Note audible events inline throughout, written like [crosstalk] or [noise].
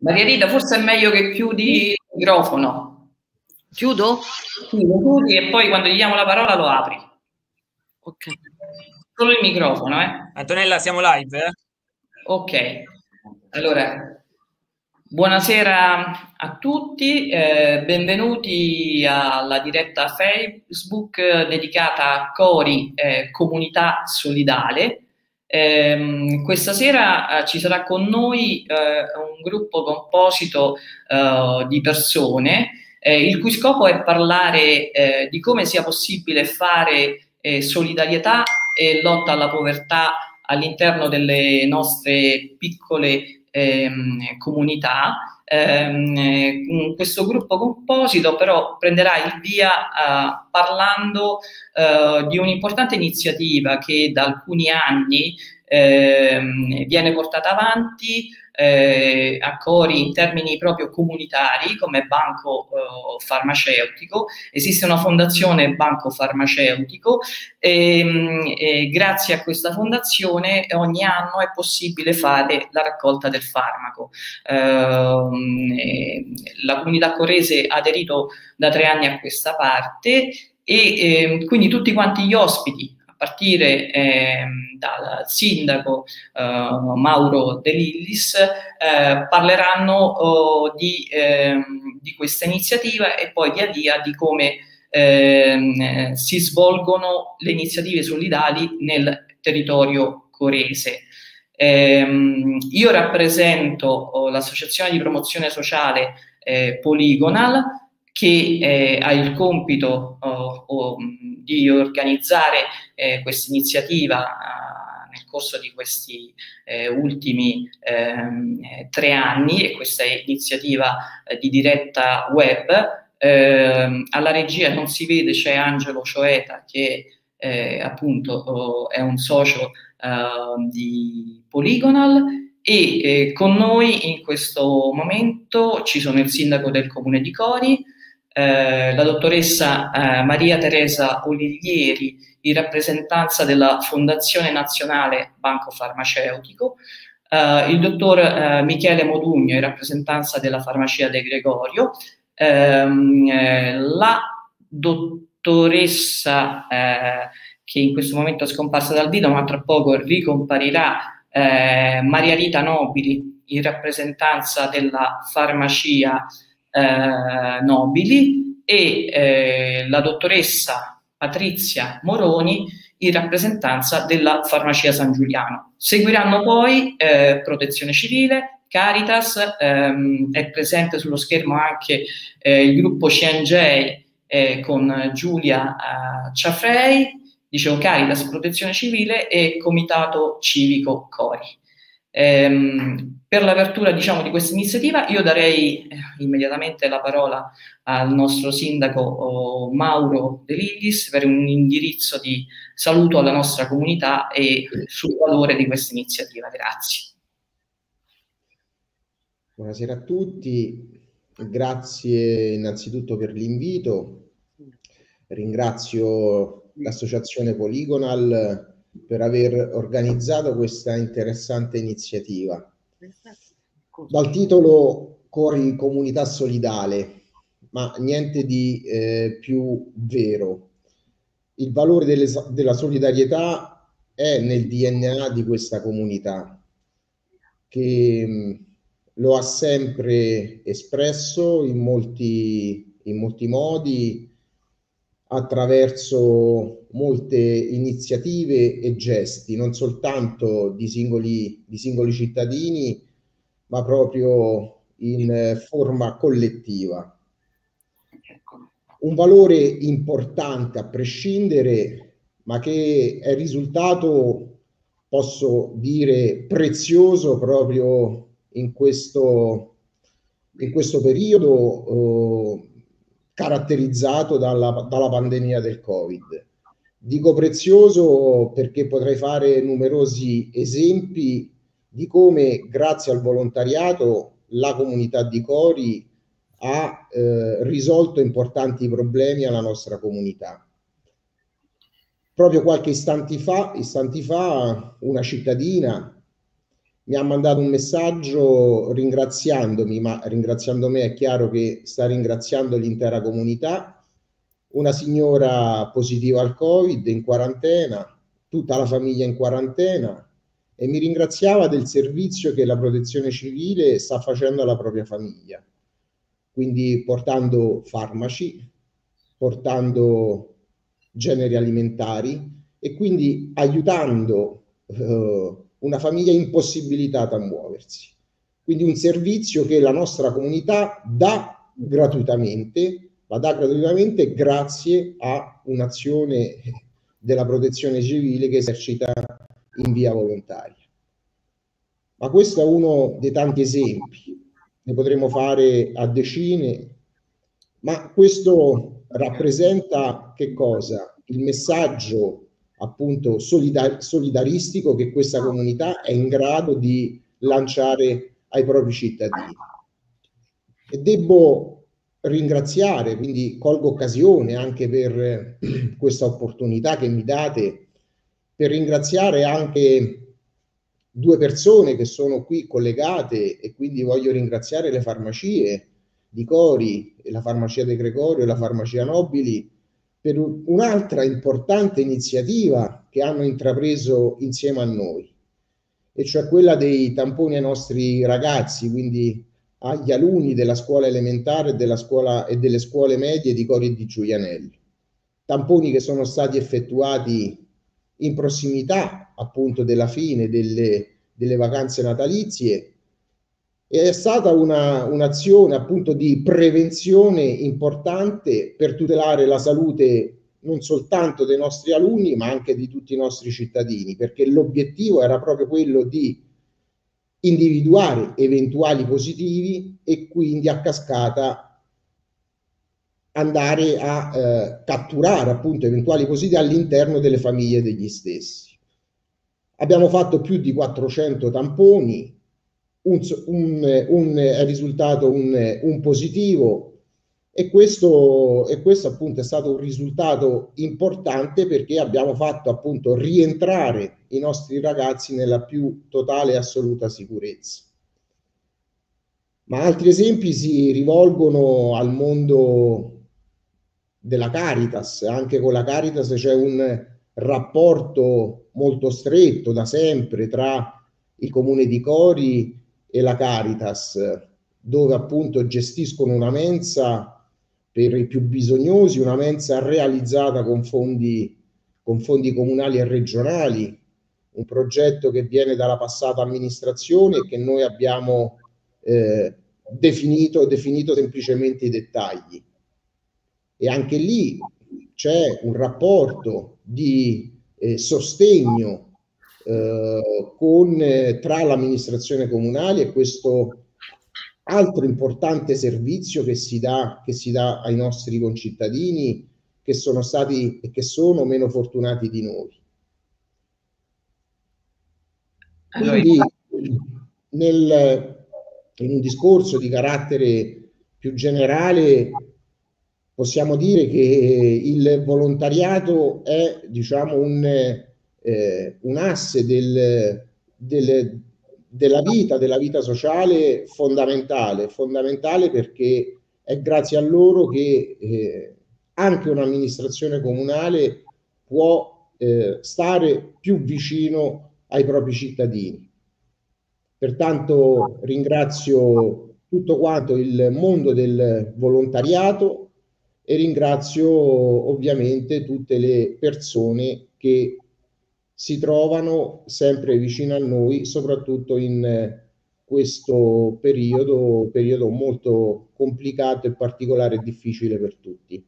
Maria Rita, forse è meglio che chiudi il microfono. Chiudo? Lo chiudi e poi quando gli diamo la parola lo apri. Ok. Solo il microfono, eh? Antonella, siamo live? Eh? Ok. Allora, buonasera a tutti, eh, benvenuti alla diretta Facebook dedicata a Cori eh, Comunità Solidale. Eh, questa sera eh, ci sarà con noi eh, un gruppo composito eh, di persone il cui scopo è parlare di come sia possibile fare solidarietà e lotta alla povertà all'interno delle nostre piccole ehm, comunità. Eh, questo gruppo composito però prenderà il via eh, parlando eh, di un'importante iniziativa che da alcuni anni ehm, viene portata avanti eh, a Cori in termini proprio comunitari come banco eh, farmaceutico. Esiste una fondazione banco farmaceutico e, ehm, e, grazie a questa fondazione ogni anno è possibile fare la raccolta del farmaco. Eh, la comunità corese ha aderito da tre anni a questa parte e ehm, quindi tutti quanti gli ospiti partire eh, dal sindaco eh, Mauro De Lillis, eh, parleranno oh, di, ehm, di, questa iniziativa e poi via via di come ehm, si svolgono le iniziative solidali nel territorio corese. Ehm, io rappresento oh, l'associazione di promozione sociale eh, Polygonal, che eh, ha il compito oh, oh, di organizzare eh, questa iniziativa uh, nel corso di questi eh, ultimi ehm, tre anni e questa iniziativa eh, di diretta web. Ehm, alla regia non si vede, c'è Angelo Cioeta che eh, appunto oh, è un socio uh, di Polygonal e eh, con noi in questo momento ci sono il sindaco del comune di Cori, eh, la dottoressa eh, Maria Teresa Olivieri in rappresentanza della Fondazione Nazionale Banco Farmaceutico, eh, il dottor eh, Michele Modugno in rappresentanza della Farmacia De Gregorio, ehm, eh, la dottoressa che in questo momento è scomparsa dal video ma tra poco ricomparirà, Maria Rita Nobili in rappresentanza della farmacia eh, nobili e eh, la dottoressa Patrizia Moroni in rappresentanza della farmacia San Giuliano. Seguiranno poi eh, Protezione Civile, Caritas, ehm, è presente sullo schermo anche eh, il gruppo CNJ eh, con Giulia eh, Ciafrei, dicevo Caritas, Protezione Civile e Comitato Civico Cori. Ehm, per l'apertura diciamo, di questa iniziativa io darei eh, immediatamente la parola al nostro sindaco oh, Mauro De Lillis per un indirizzo di saluto alla nostra comunità e sul valore di questa iniziativa. Grazie. Buonasera a tutti, grazie innanzitutto per l'invito, ringrazio l'associazione Polygonal per aver organizzato questa interessante iniziativa. Dal titolo Cori Comunità Solidale, ma niente di eh, più vero. Il valore delle, della solidarietà è nel DNA di questa comunità, che mh, lo ha sempre espresso in molti, in molti modi, attraverso molte iniziative e gesti, non soltanto di singoli, di singoli cittadini, ma proprio in forma collettiva. Un valore importante a prescindere, ma che è risultato, posso dire, prezioso proprio in questo, in questo periodo. Eh, caratterizzato dalla, dalla pandemia del Covid. Dico prezioso perché potrei fare numerosi esempi di come grazie al volontariato la comunità di Cori ha eh, risolto importanti problemi alla nostra comunità. Proprio qualche istanti fa, istanti fa una cittadina mi ha mandato un messaggio ringraziandomi, ma ringraziando me è chiaro che sta ringraziando l'intera comunità, una signora positiva al Covid in quarantena, tutta la famiglia in quarantena e mi ringraziava del servizio che la protezione civile sta facendo alla propria famiglia, quindi portando farmaci, portando generi alimentari e quindi aiutando eh, una famiglia impossibilitata a muoversi. Quindi un servizio che la nostra comunità dà gratuitamente, ma dà gratuitamente grazie a un'azione della protezione civile che esercita in via volontaria. Ma questo è uno dei tanti esempi, ne potremmo fare a decine, ma questo rappresenta che cosa? Il messaggio appunto solidar- solidaristico che questa comunità è in grado di lanciare ai propri cittadini. E devo ringraziare, quindi colgo occasione anche per [clears throat] questa opportunità che mi date, per ringraziare anche due persone che sono qui collegate e quindi voglio ringraziare le farmacie di Cori, la farmacia De Gregorio e la farmacia Nobili, per un'altra importante iniziativa che hanno intrapreso insieme a noi, e cioè quella dei tamponi ai nostri ragazzi, quindi agli alunni della scuola elementare della scuola, e delle scuole medie di Cori e di Giulianelli. Tamponi che sono stati effettuati in prossimità appunto della fine delle, delle vacanze natalizie è stata una, un'azione appunto di prevenzione importante per tutelare la salute non soltanto dei nostri alunni, ma anche di tutti i nostri cittadini, perché l'obiettivo era proprio quello di individuare eventuali positivi e quindi a cascata andare a eh, catturare appunto eventuali positivi all'interno delle famiglie degli stessi. Abbiamo fatto più di 400 tamponi, un, un, un, risultato un, un positivo e questo, e questo appunto è stato un risultato importante perché abbiamo fatto appunto rientrare i nostri ragazzi nella più totale e assoluta sicurezza. Ma altri esempi si rivolgono al mondo della Caritas, anche con la Caritas c'è un rapporto molto stretto da sempre tra il comune di Cori e la Caritas, dove appunto gestiscono una mensa per i più bisognosi, una mensa realizzata con fondi, con fondi comunali e regionali, un progetto che viene dalla passata amministrazione e che noi abbiamo eh, definito, definito semplicemente i dettagli. E anche lì c'è un rapporto di eh, sostegno eh, con, eh, tra l'amministrazione comunale e questo altro importante servizio che si, dà, che si dà ai nostri concittadini che sono stati e che sono meno fortunati di noi. Quindi nel, in un discorso di carattere più generale possiamo dire che il volontariato è diciamo un eh, un asse del, del, della vita, della vita sociale fondamentale, fondamentale perché è grazie a loro che eh, anche un'amministrazione comunale può eh, stare più vicino ai propri cittadini. Pertanto ringrazio tutto quanto il mondo del volontariato e ringrazio ovviamente tutte le persone che si trovano sempre vicino a noi, soprattutto in eh, questo periodo, periodo molto complicato e particolare e difficile per tutti.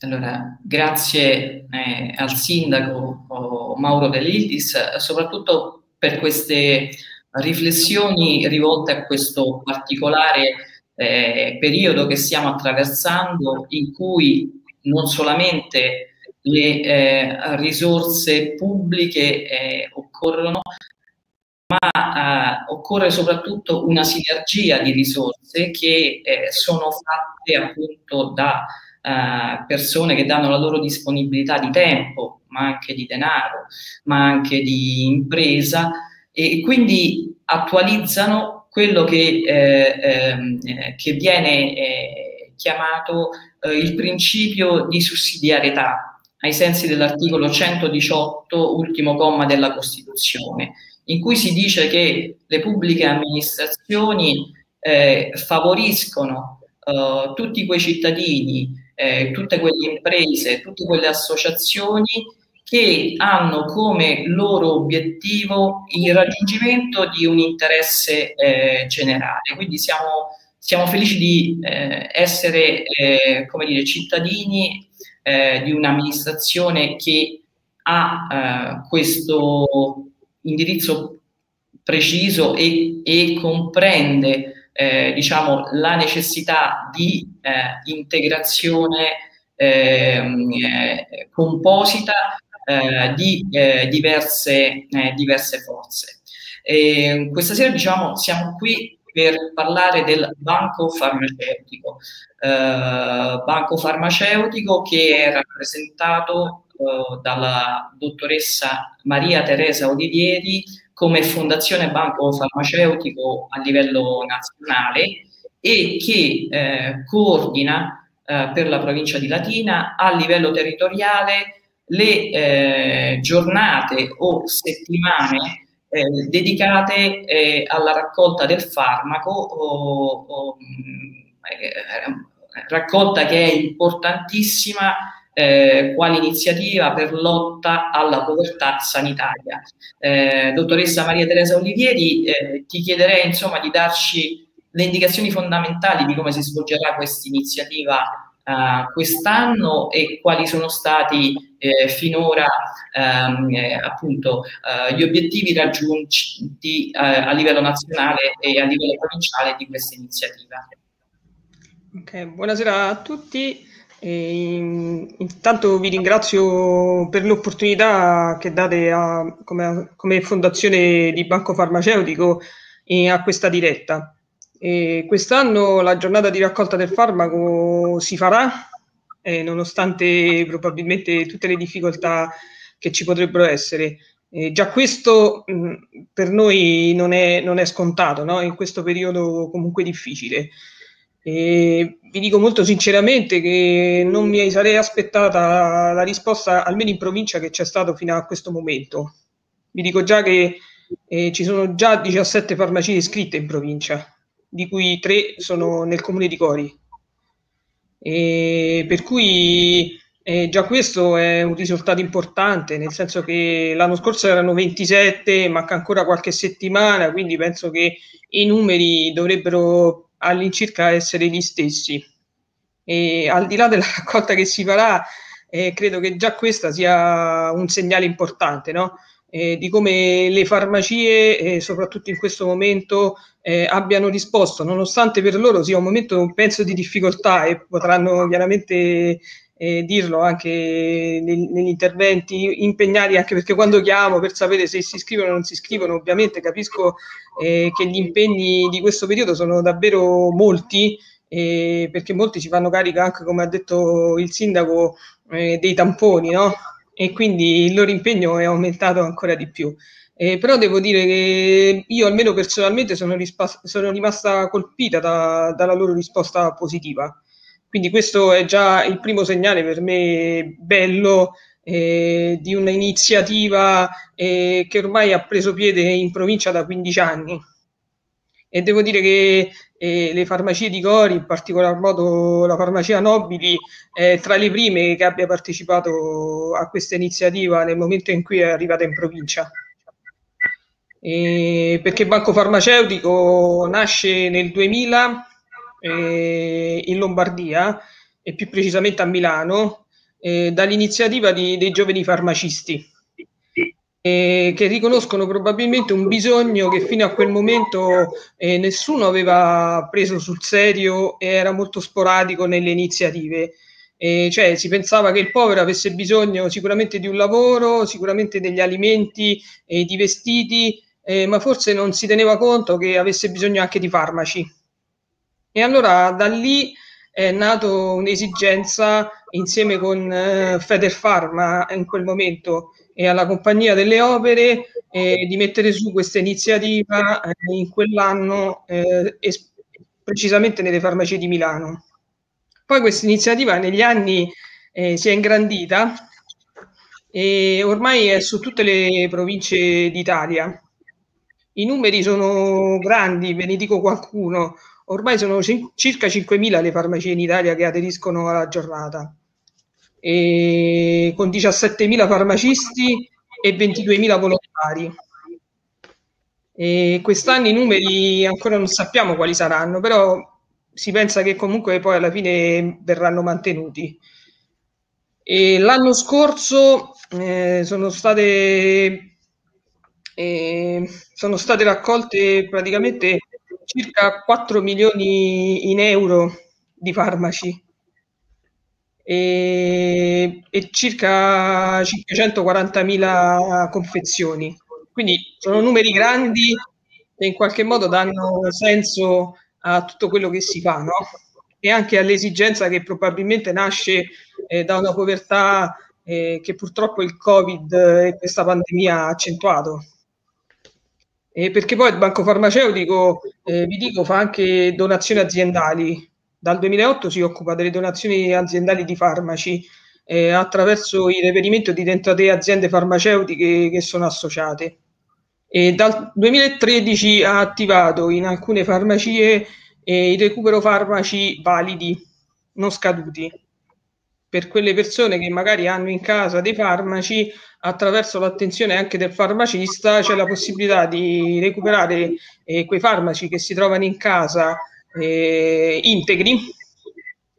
Allora, grazie eh, al sindaco oh, Mauro Dell'Ildis, soprattutto per queste riflessioni rivolte a questo particolare eh, periodo che stiamo attraversando, in cui non solamente le eh, risorse pubbliche eh, occorrono, ma eh, occorre soprattutto una sinergia di risorse che eh, sono fatte appunto da eh, persone che danno la loro disponibilità di tempo, ma anche di denaro, ma anche di impresa e quindi attualizzano quello che, eh, ehm, che viene chiamato il principio di sussidiarietà ai sensi dell'articolo 118, ultimo comma della Costituzione, in cui si dice che le pubbliche amministrazioni eh, favoriscono eh, tutti quei cittadini, eh, tutte quelle imprese, tutte quelle associazioni che hanno come loro obiettivo il raggiungimento di un interesse eh, generale. Quindi siamo, siamo felici di eh, essere eh, come dire, cittadini eh, di un'amministrazione che ha eh, questo indirizzo preciso e, e comprende eh, diciamo, la necessità di integrazione ehm, composita eh, di eh, diverse, eh, diverse, forze. E questa sera diciamo, siamo qui per parlare del banco farmaceutico, eh, banco farmaceutico che è rappresentato eh, dalla dottoressa Maria Teresa Olivieri come Fondazione Banco Farmaceutico a livello nazionale e che eh, coordina per la provincia di Latina a livello territoriale le eh, giornate o settimane eh, dedicate eh, alla raccolta del farmaco, o, o, eh, raccolta che è importantissima eh, quale iniziativa per lotta alla povertà sanitaria. Eh, dottoressa Maria Teresa Olivieri, ti chiederei insomma di darci le indicazioni fondamentali di come si svolgerà questa iniziativa quest'anno e quali sono stati eh, finora ehm, eh, appunto uh, gli obiettivi raggiunti uh, a livello nazionale e a livello provinciale di questa iniziativa. Okay, buonasera a tutti. E intanto vi ringrazio per l'opportunità che date a, come, come, Fondazione di Banco Farmaceutico eh, a questa diretta. E quest'anno la giornata di raccolta del farmaco si farà, eh, nonostante probabilmente tutte le difficoltà che ci potrebbero essere. Eh, già questo mh, per noi non è, non è scontato, no? in questo periodo comunque difficile. E vi dico molto sinceramente che non mi sarei aspettata la risposta, almeno in provincia, che c'è stato fino a questo momento. Vi dico già che eh, ci sono già 17 farmacie iscritte in provincia di cui tre sono nel comune di Cori. E per cui eh, già questo è un risultato importante, nel senso che l'anno scorso erano 27, manca ancora qualche settimana, quindi penso che i numeri dovrebbero all'incirca essere gli stessi. E al di là della raccolta che si farà, eh, credo che già questa sia un segnale importante, no? Eh, di come le farmacie, eh, soprattutto in questo momento, eh, abbiano risposto, nonostante per loro sia un momento, penso, di difficoltà e potranno chiaramente eh, dirlo anche neg- negli interventi impegnati, anche perché quando chiamo per sapere se si iscrivono o non si iscrivono, ovviamente capisco eh, che gli impegni di questo periodo sono davvero molti. Eh, perché molti ci fanno carica anche come ha detto il sindaco dei tamponi, no? E quindi il loro impegno è aumentato ancora di più. Eh, però devo dire che io almeno personalmente sono, rispa- sono rimasta colpita da, dalla loro risposta positiva. Quindi questo è già il primo segnale per me bello eh, di un'iniziativa eh, che ormai ha preso piede in provincia da 15 anni. E devo dire che e le farmacie di Cori, in particolar modo la farmacia Nobili, è tra le prime che abbia partecipato a questa iniziativa nel momento in cui è arrivata in provincia. E perché Banco Farmaceutico nasce nel 2000 eh, in Lombardia e più precisamente a Milano eh, dall'iniziativa di, dei giovani farmacisti eh, che riconoscono probabilmente un bisogno che fino a quel momento eh, nessuno aveva preso sul serio e era molto sporadico nelle iniziative. Eh, cioè si pensava che il povero avesse bisogno sicuramente di un lavoro, sicuramente degli alimenti, e di vestiti, eh, ma forse non si teneva conto che avesse bisogno anche di farmaci. E allora da lì è nato un'esigenza insieme con eh, Feder Pharma in quel momento e alla Compagnia delle Opere eh, di mettere su questa iniziativa eh, in quell'anno, eh, es- precisamente nelle farmacie di Milano. Poi questa iniziativa negli anni eh, si è ingrandita e ormai è su tutte le province d'Italia. I numeri sono grandi, ve ne dico qualcuno. Ormai sono c- circa 5.000 le farmacie in Italia che aderiscono alla giornata, e con 17.000 farmacisti e 22.000 volontari. E quest'anno i numeri ancora non sappiamo quali saranno, però si pensa che comunque poi alla fine verranno mantenuti. E l'anno scorso eh, sono state eh, sono state raccolte praticamente circa 4 milioni in euro di farmaci e, e circa 540 mila confezioni. Quindi sono numeri grandi che in qualche modo danno senso a tutto quello che si fa, no? E anche all'esigenza che probabilmente nasce eh, da una povertà eh, che purtroppo il Covid e questa pandemia ha accentuato. E perché poi il banco farmaceutico, eh, vi dico, fa anche donazioni aziendali. Dal 2008 si occupa delle donazioni aziendali di farmaci eh, attraverso il reperimento di 33 aziende farmaceutiche che sono associate. E dal 2013 ha attivato in alcune farmacie eh, il recupero farmaci validi, non scaduti, per quelle persone che magari hanno in casa dei farmaci, attraverso l'attenzione anche del farmacista, c'è la possibilità di recuperare eh, quei farmaci che si trovano in casa eh, integri,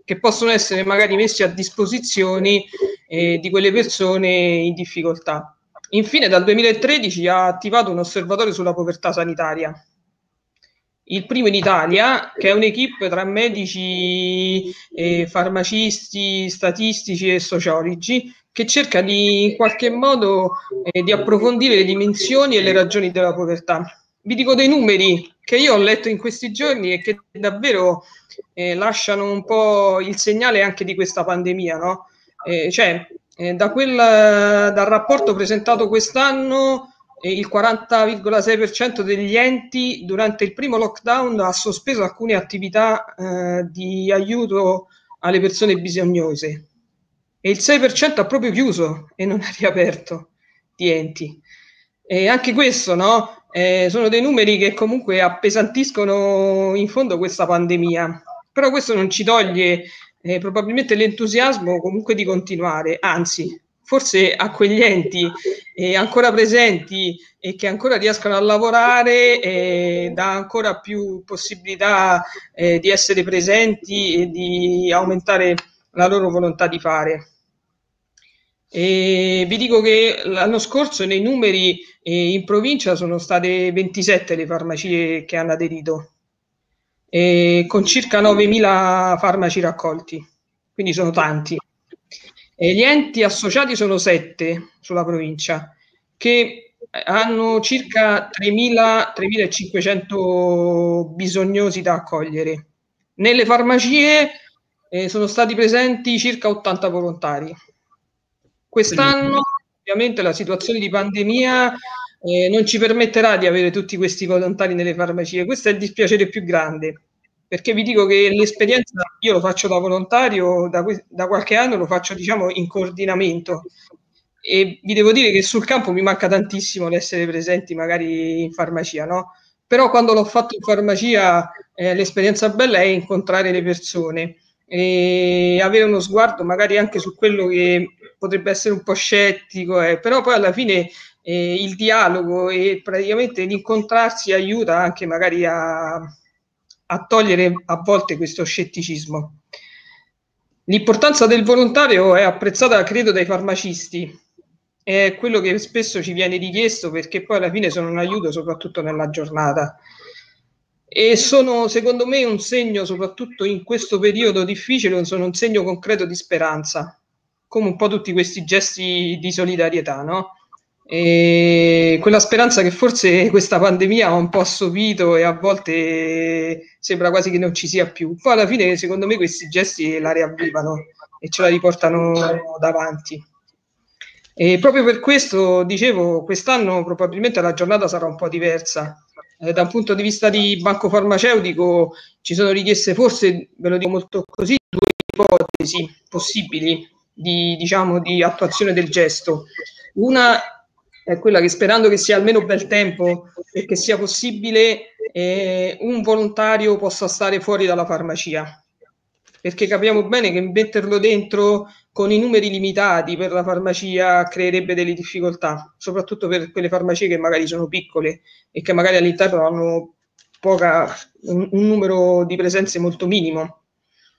che possono essere magari messi a disposizione eh, di quelle persone in difficoltà. Infine, dal 2013 ha attivato un osservatorio sulla povertà sanitaria il primo in Italia, che è un'equipe tra medici, eh, farmacisti, statistici e sociologi, che cerca di in qualche modo eh, di approfondire le dimensioni e le ragioni della povertà. Vi dico dei numeri che io ho letto in questi giorni e che davvero eh, lasciano un po' il segnale anche di questa pandemia, no? Eh, cioè, eh, da quel, dal rapporto presentato quest'anno il 40,6% degli enti durante il primo lockdown ha sospeso alcune attività eh, di aiuto alle persone bisognose e il 6% ha proprio chiuso e non [laughs] ha riaperto di enti. E anche questo no? Eh, sono dei numeri che comunque appesantiscono in fondo questa pandemia, però questo non ci toglie eh, probabilmente l'entusiasmo comunque di continuare, anzi forse a quegli enti eh, ancora presenti e che ancora riescono a lavorare eh, dà ancora più possibilità eh, di essere presenti e di aumentare la loro volontà di fare. E vi dico che l'anno scorso nei numeri eh, in provincia sono state 27 le farmacie che hanno aderito, con circa 9.000 farmaci raccolti, quindi sono tanti. E gli enti associati sono sette sulla provincia, che hanno circa 3.500 bisognosi da accogliere. Nelle farmacie eh, sono stati presenti circa 80 volontari. Quest'anno, ovviamente, la situazione di pandemia eh, non ci permetterà di avere tutti questi volontari nelle farmacie. Questo è il dispiacere più grande perché vi dico che l'esperienza io lo faccio da volontario, da, da, qualche anno lo faccio diciamo in coordinamento e vi devo dire che sul campo mi manca tantissimo l'essere presenti magari in farmacia, no? Però quando l'ho fatto in farmacia eh, l'esperienza bella è incontrare le persone e avere uno sguardo magari anche su quello che potrebbe essere un po' scettico, eh, però poi alla fine eh, il dialogo e praticamente l'incontrarsi aiuta anche magari a, a togliere a volte questo scetticismo. L'importanza del volontario è apprezzata, credo, dai farmacisti. È quello che spesso ci viene richiesto perché poi alla fine sono un aiuto soprattutto nella giornata. E sono, secondo me, un segno, soprattutto in questo periodo difficile, sono un segno concreto di speranza, come un po' tutti questi gesti di solidarietà, no? E quella speranza che forse [laughs] questa pandemia ha un po' assopito e a volte sembra quasi che non ci sia più. Poi alla fine, secondo me, questi gesti la riavvivano e ce la riportano davanti. E proprio per questo, dicevo, quest'anno probabilmente la giornata sarà un po' diversa. Eh, da un punto di vista di banco farmaceutico ci sono richieste forse, ve lo dico molto così, due ipotesi possibili di, diciamo, di attuazione del gesto. Una è quella che sperando che sia almeno bel tempo e che sia possibile eh, un volontario possa stare fuori dalla farmacia perché capiamo bene che metterlo dentro con i numeri limitati per la farmacia creerebbe delle difficoltà, soprattutto per quelle farmacie che magari sono piccole e che magari all'interno hanno poca, un, un numero di presenze molto minimo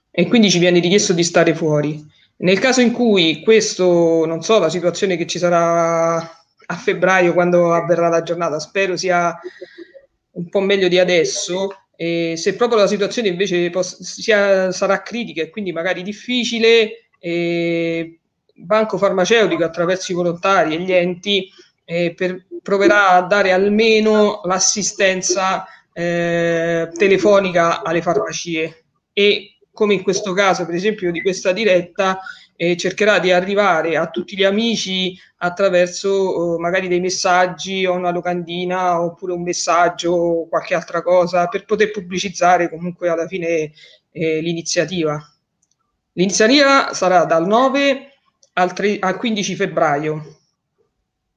e quindi ci viene richiesto di stare fuori. Nel caso in cui questo, non so, la situazione che ci sarà a febbraio quando avverrà la giornata, spero sia un po' meglio di adesso, e se proprio la situazione invece sia, sarà critica e quindi magari difficile, eh, Banco Farmaceutico attraverso i volontari e gli enti eh, per, proverà a dare almeno l'assistenza eh, telefonica alle farmacie. E come in questo caso per esempio di questa diretta e cercherà di arrivare a tutti gli amici attraverso oh, magari dei messaggi o una locandina oppure un messaggio o qualche altra cosa per poter pubblicizzare comunque alla fine eh, l'iniziativa. L'iniziativa sarà dal 9 al, 3, al 15 febbraio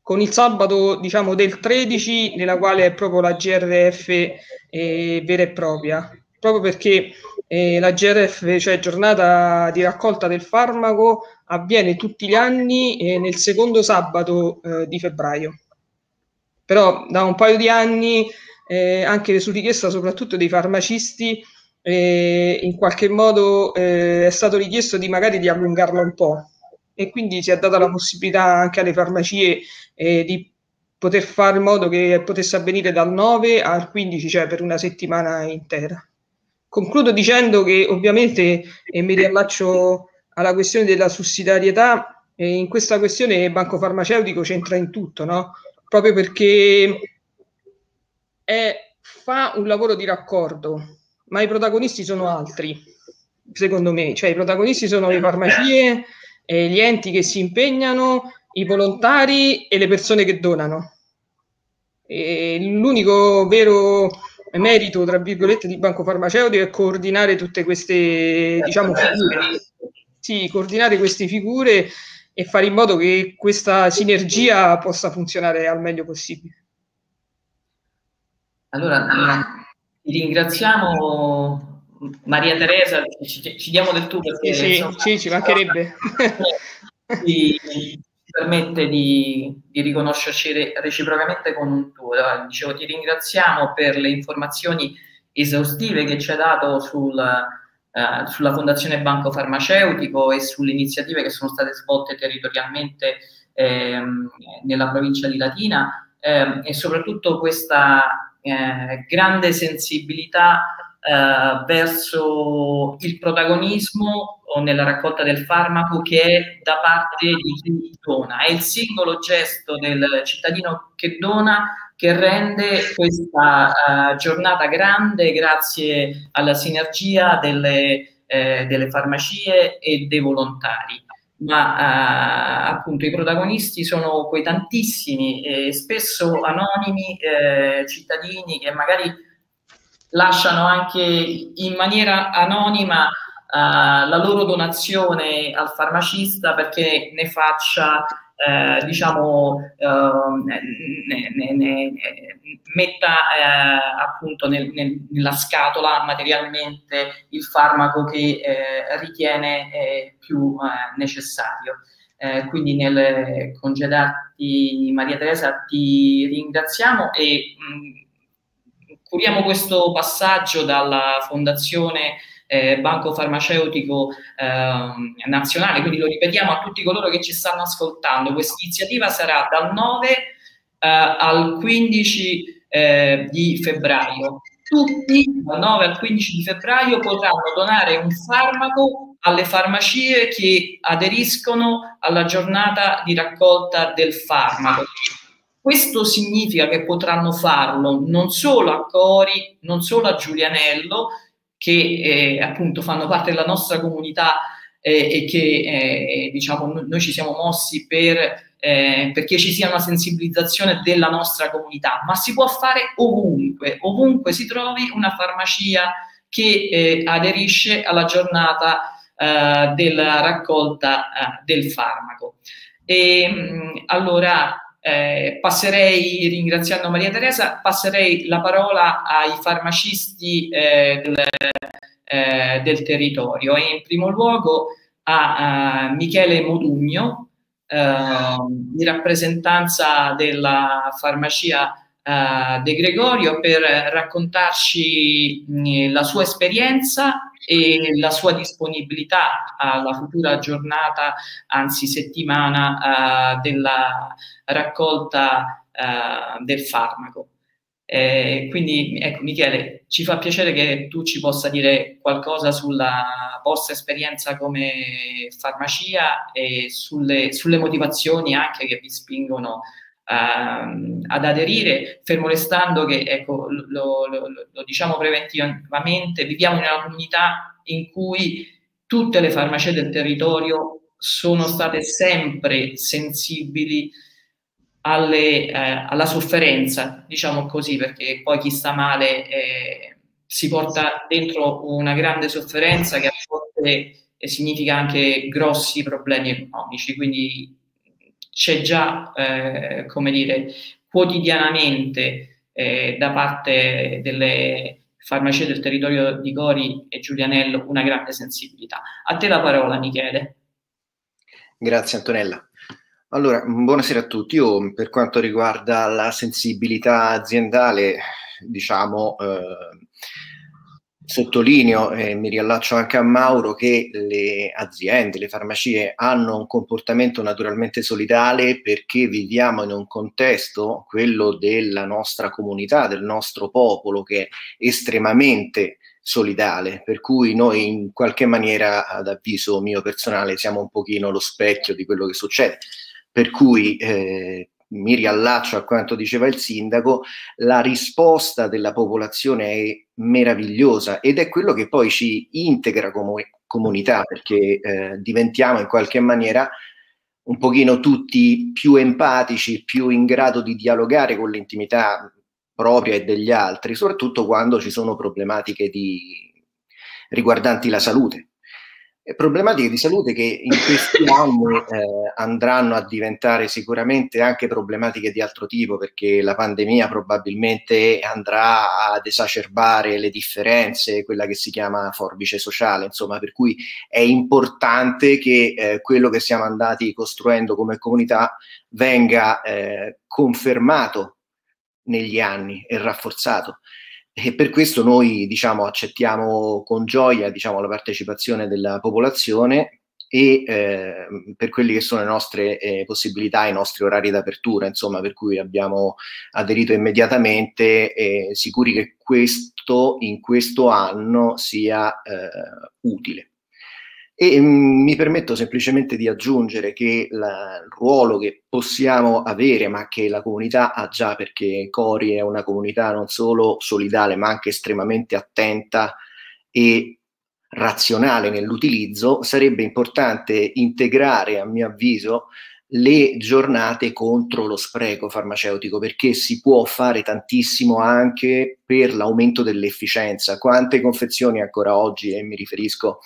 con il sabato diciamo del 13 nella quale è proprio la GRF eh, vera e propria proprio perché eh, la GRF, cioè giornata di raccolta del farmaco, avviene tutti gli anni eh, nel secondo sabato eh, di febbraio. Però da un paio di anni, eh, anche su richiesta soprattutto dei farmacisti, eh, in qualche modo eh, è stato richiesto di magari di allungarlo un po' e quindi si è data la possibilità anche alle farmacie di poter fare in modo che potesse avvenire dal 9 al 15, cioè per una settimana intera. Concludo dicendo che ovviamente, e mi riallaccio alla questione della sussidiarietà, e in questa questione il banco farmaceutico c'entra in tutto, no? proprio perché è, fa un lavoro di raccordo, ma i protagonisti sono altri, secondo me, cioè i protagonisti sono le farmacie, eh, gli enti che si impegnano, i volontari e le persone che donano. E l'unico vero merito, tra virgolette, di banco farmaceutico è coordinare tutte queste, diciamo, figure. Sì, coordinare queste figure e fare in modo che questa sinergia possa funzionare al meglio possibile. Allora, ti ringraziamo Maria Teresa, ci, ci diamo del tu perché... Sì, insomma, sì, ci mancherebbe. Ci, permette di, di, riconoscerci reciprocamente con un tuo. Dicevo, ti ringraziamo per le informazioni esaustive che ci ha dato sul, eh, sulla Fondazione Banco Farmaceutico e sulle iniziative che sono state svolte territorialmente ehm, nella provincia di Latina ehm, e soprattutto questa eh, grande sensibilità eh, verso il protagonismo nella raccolta del farmaco che è da parte di chi dona. È il singolo gesto del cittadino che dona che rende questa uh, giornata grande grazie alla sinergia delle, eh, delle farmacie e dei volontari. Ma uh, appunto i protagonisti sono quei tantissimi, eh, spesso anonimi eh, cittadini che magari lasciano anche in maniera anonima uh, la loro donazione al farmacista perché ne faccia eh, diciamo uh, ne, ne, ne, metta eh, appunto nel, nel, nella scatola materialmente il farmaco che eh, ritiene eh, più eh, necessario. quindi nel congedarti Maria Teresa ti ringraziamo e mh, curiamo questo passaggio dalla fondazione eh, Banco Farmaceutico eh, Nazionale, quindi lo ripetiamo a tutti coloro che ci stanno ascoltando, questa iniziativa sarà dal 9 eh, al 15 eh, di febbraio. Tutti dal 9 al 15 di febbraio potranno donare un farmaco alle farmacie che aderiscono alla giornata di raccolta del farmaco. Questo significa che potranno farlo non solo a Cori, non solo a Giulianello, che eh, appunto fanno parte della nostra comunità eh, e che eh, diciamo noi ci siamo mossi per eh, perché ci sia una sensibilizzazione della nostra comunità, ma si può fare ovunque, ovunque si trovi una farmacia che eh, aderisce alla giornata eh, della raccolta del farmaco. E, mh, allora eh, passerei, ringraziando Maria Teresa, passerei la parola ai farmacisti eh, del, eh, del, territorio. E in primo luogo a, a Michele Modugno, eh, in rappresentanza della farmacia eh, De Gregorio per raccontarci mh, la sua esperienza e la sua disponibilità alla futura giornata, anzi settimana, uh, della raccolta uh, del farmaco. Eh, quindi, ecco, Michele, ci fa piacere che tu ci possa dire qualcosa sulla vostra esperienza come farmacia e sulle, sulle motivazioni anche che vi spingono uh, ad aderire, fermo restando che, ecco, lo, lo, lo diciamo preventivamente, viviamo in una comunità in cui tutte le farmacie del territorio sono state sempre sensibili alle, eh, alla sofferenza, diciamo così, perché poi chi sta male eh, si porta dentro una grande sofferenza che a volte eh, significa anche grossi problemi economici, quindi c'è già, eh, come dire, quotidianamente eh, da parte delle farmacie del territorio di Gori e Giulianello una grande sensibilità. A te la parola, Michele. Grazie Antonella. Allora, buonasera a tutti. Io per quanto riguarda la sensibilità aziendale, diciamo, eh, Sottolineo e mi riallaccio anche a Mauro che le aziende, le farmacie hanno un comportamento naturalmente solidale perché viviamo in un contesto, quello della nostra comunità, del nostro popolo, che è estremamente solidale, per cui noi in qualche maniera, ad avviso mio personale, siamo un pochino lo specchio di quello che succede. Per cui eh, mi riallaccio a quanto diceva il sindaco, la risposta della popolazione è meravigliosa ed è quello che poi ci integra come comunità perché eh, diventiamo in qualche maniera un pochino tutti più empatici, più in grado di dialogare con l'intimità propria e degli altri, soprattutto quando ci sono problematiche di, riguardanti la salute problematiche di salute che in questi [laughs] anni eh, andranno a diventare sicuramente anche problematiche di altro tipo perché la pandemia probabilmente andrà ad esacerbare le differenze, quella che si chiama forbice sociale, insomma, per cui è importante che eh, quello che siamo andati costruendo come comunità venga eh, confermato negli anni e rafforzato. E per questo noi diciamo, accettiamo con gioia diciamo, la partecipazione della popolazione e eh, per quelle che sono le nostre eh, possibilità, i nostri orari d'apertura, insomma, per cui abbiamo aderito immediatamente, eh, sicuri che questo in questo anno sia eh, utile. E mm, mi permetto semplicemente di aggiungere che la, il ruolo che possiamo avere, ma che la comunità ha già, perché Cori è una comunità non solo solidale, ma anche estremamente attenta e razionale nell'utilizzo, sarebbe importante integrare, a mio avviso, le giornate contro lo spreco farmaceutico, perché si può fare tantissimo anche per l'aumento dell'efficienza. Quante confezioni ancora oggi, e mi riferisco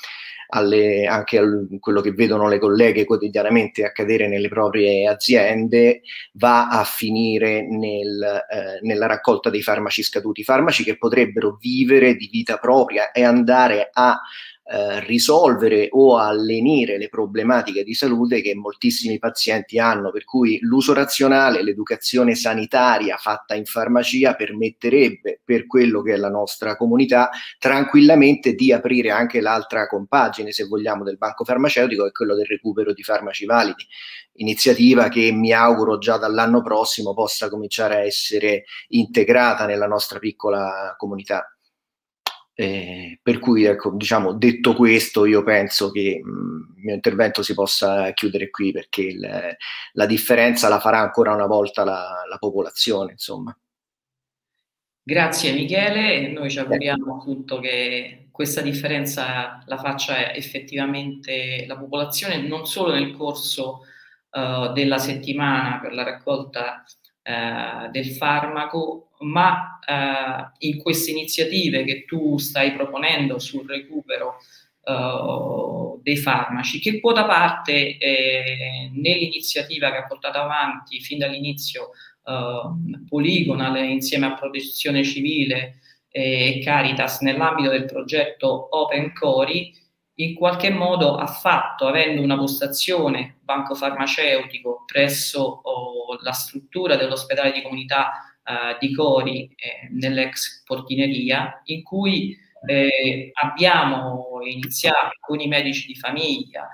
alle, anche a quello che vedono le colleghe quotidianamente accadere nelle proprie aziende, va a finire nel, eh, nella raccolta dei farmaci scaduti, farmaci che potrebbero vivere di vita propria e andare a eh, risolvere o a lenire le problematiche di salute che moltissimi pazienti hanno, per cui l'uso razionale, l'educazione sanitaria fatta in farmacia permetterebbe per quello che è la nostra comunità tranquillamente di aprire anche l'altra compagine, se vogliamo, del banco farmaceutico, che è quello del recupero di farmaci validi iniziativa che mi auguro già dall'anno prossimo possa cominciare a essere integrata nella nostra piccola comunità. Eh, per cui, ecco, diciamo, detto questo, io penso che mh, il mio intervento si possa chiudere qui perché il, la differenza la farà ancora una volta la, la popolazione, insomma. Grazie Michele, noi ci auguriamo appunto che questa differenza la faccia effettivamente la popolazione non solo nel corso uh, della settimana per la raccolta uh, del farmaco, ma uh, in queste iniziative che tu stai proponendo sul recupero dei farmaci, che quota parte eh, nell'iniziativa che ha portato avanti fin dall'inizio Poligonal insieme a Protezione Civile e Caritas nell'ambito del progetto Open Cori in qualche modo ha fatto, avendo una postazione banco farmaceutico presso oh, la struttura dell'ospedale di comunità eh, di Cori eh, nell'ex portineria, in cui eh, abbiamo iniziato con i medici di famiglia,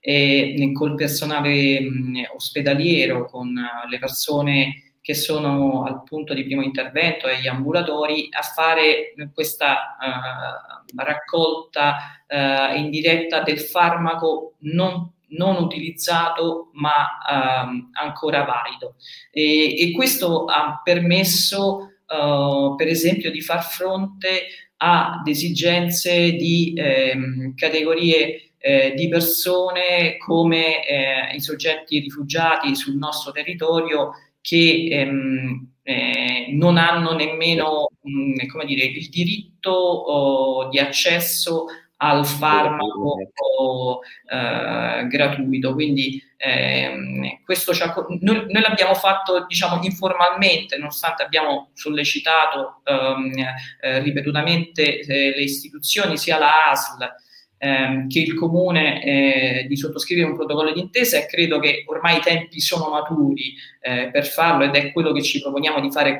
e col personale mh, ospedaliero, con le persone che sono al punto di primo intervento e gli ambulatori a fare questa uh, raccolta uh, in diretta del farmaco non, non utilizzato ma uh, ancora valido. E, e, questo ha permesso uh, per esempio di far fronte ad esigenze di ehm, categorie eh, di persone come eh, i soggetti rifugiati sul nostro territorio che ehm, eh, non hanno nemmeno mh, come dire, il diritto oh, di accesso al farmaco oh, eh, gratuito. Quindi ehm, questo noi, noi, l'abbiamo fatto diciamo informalmente, nonostante abbiamo sollecitato ehm, eh, ripetutamente eh, le istituzioni, sia la ASL ehm, che il comune eh, di sottoscrivere un protocollo d'intesa e credo che ormai i tempi sono maturi eh, per farlo ed è quello che ci proponiamo di fare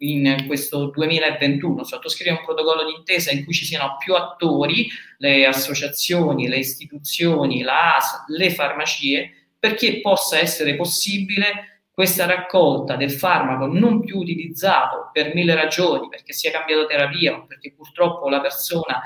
in questo 2021, sottoscrivere un protocollo d'intesa in cui ci siano più attori, le associazioni, le istituzioni, la AS, le farmacie, perché possa essere possibile questa raccolta del farmaco non più utilizzato per mille ragioni, perché si è cambiato terapia o perché purtroppo la persona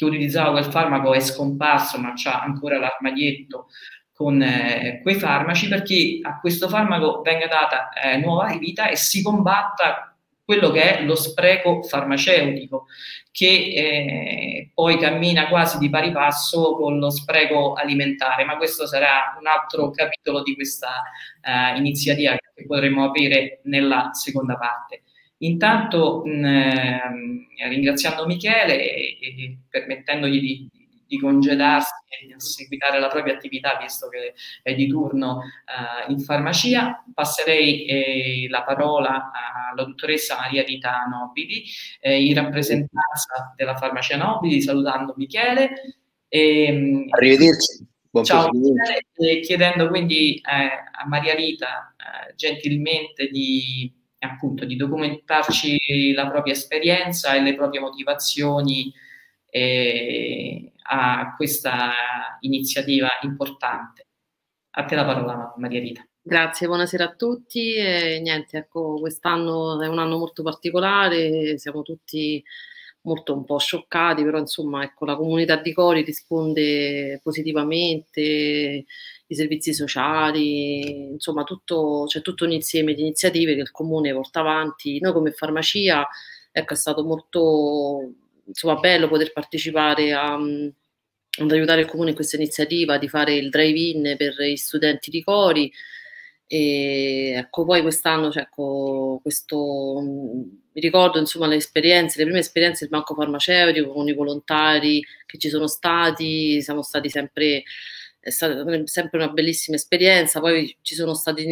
che utilizzava quel farmaco è scomparso, ma c'ha ancora l'armadietto con eh, quei farmaci, perché a questo farmaco venga data eh, nuova vita e si combatta quello che è lo spreco farmaceutico, che eh, poi cammina quasi di pari passo con lo spreco alimentare, ma questo sarà un altro capitolo di questa eh, iniziativa che potremo avere nella seconda parte. Intanto mh, ehm, ringraziando Michele e, e permettendogli di, di, congedarsi e di seguitare la propria attività, visto che è di turno uh, in farmacia, passerei eh, la parola alla dottoressa Maria Rita Nobili, eh, in rappresentanza della farmacia Nobili, salutando Michele. E, Arrivederci. Buon Ciao, Michele, chiedendo quindi eh, a Maria Rita eh, gentilmente di appunto di documentarci la propria esperienza e le proprie motivazioni eh, a questa iniziativa importante. A te la parola, Maria Rita. Grazie, buonasera a tutti. E niente, ecco, quest'anno è un anno molto particolare, siamo tutti molto un po' scioccati, però insomma, ecco, la comunità di Cori risponde positivamente i servizi sociali, insomma tutto, c'è tutto un insieme di iniziative che il comune porta avanti. Noi come farmacia, ecco, è stato molto insomma, bello poter partecipare a, ad aiutare il comune in questa iniziativa di fare il drive-in per gli studenti di Cori. E ecco, poi quest'anno, cioè, ecco, questo, mi ricordo insomma le esperienze, le prime esperienze del banco farmaceutico con i volontari che ci sono stati, siamo stati sempre è stata sempre una bellissima esperienza, poi ci sono stati,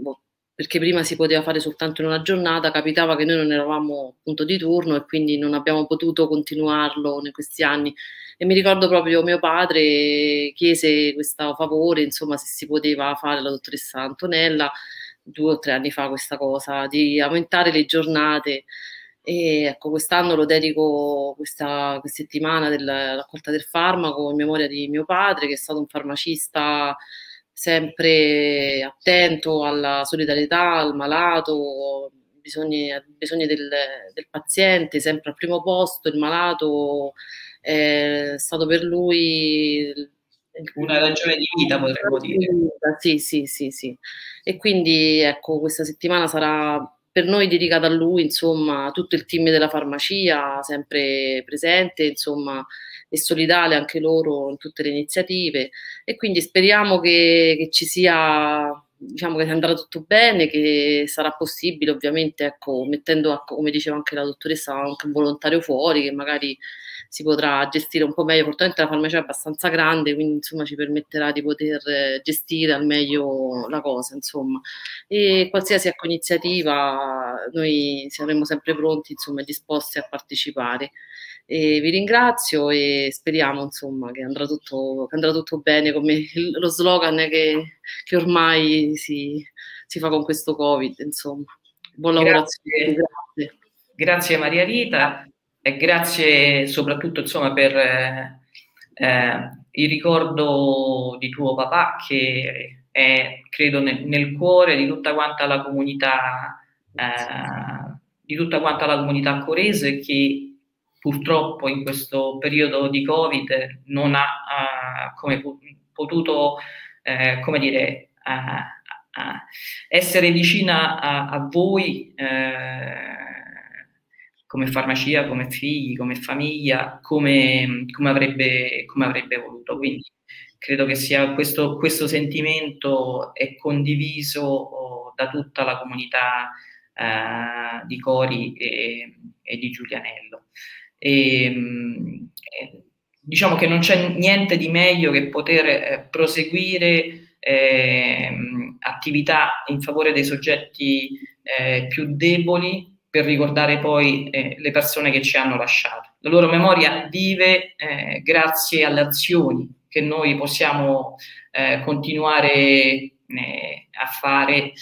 boh, perché prima si poteva fare soltanto in una giornata, capitava che noi non eravamo appunto di turno e quindi non abbiamo potuto continuarlo in questi anni. E mi ricordo proprio mio padre chiese questo favore, insomma, se si poteva fare la dottoressa Antonella due o tre anni fa questa cosa, di aumentare le giornate e ecco, quest'anno lo dedico questa, questa settimana della raccolta del farmaco in memoria di mio padre, che è stato un farmacista sempre attento alla solidarietà, al malato, bisogni, bisogni del, del, paziente, sempre al primo posto, il malato è stato per lui una ragione di vita potremmo dire. Sì, sì, sì, sì. E quindi ecco, questa settimana sarà per noi dedicata a lui, insomma, tutto il team della farmacia sempre presente, insomma, e solidale anche loro in tutte le iniziative. E quindi speriamo che, che ci sia diciamo che andrà tutto bene, che sarà possibile ovviamente, ecco, mettendo, ecco, come diceva anche la dottoressa, anche un volontario fuori che magari si potrà gestire un po' meglio. Fortunatamente la farmacia è abbastanza grande, quindi insomma ci permetterà di poter gestire al meglio la cosa, insomma. E qualsiasi ecco, iniziativa noi saremo sempre pronti, insomma, disposti a partecipare. E vi ringrazio e speriamo insomma che andrà tutto, che andrà tutto bene come lo slogan che, che ormai si, si, fa con questo Covid. Insomma. Buon lavoro grazie. Grazie. grazie Maria Rita e grazie soprattutto insomma, per eh, eh, il ricordo di tuo papà che è credo nel, nel cuore di tutta quanta la comunità eh, di tutta quanta la comunità corese che purtroppo in questo periodo di Covid non ha uh, come potuto eh, come dire, uh, uh, essere vicina a, a voi come farmacia, come figli, come famiglia, come, come, avrebbe, come avrebbe voluto. Quindi credo che sia questo, questo sentimento è condiviso oh, da tutta la comunità eh, di Cori e, e di Giulianello. E, mm, diciamo che non c'è niente di meglio che poter eh, proseguire eh, attività in favore dei soggetti eh, più deboli per ricordare poi eh, le persone che ci hanno lasciato. La loro memoria vive eh, grazie alle azioni che noi possiamo eh, continuare a fare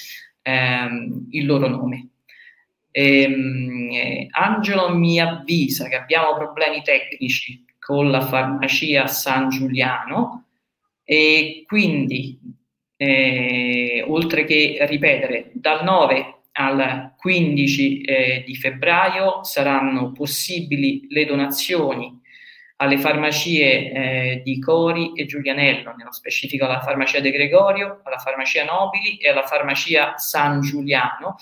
ehm, il loro nome. Ehm, eh, Angelo mi avvisa che abbiamo problemi tecnici con la farmacia San Giuliano e quindi, eh, oltre che ripetere, dal 9 al 15 eh, di febbraio saranno possibili le donazioni alle farmacie eh, di Cori e Giulianello, nello specifico alla farmacia De Gregorio, alla farmacia Nobili e alla farmacia San Giuliano,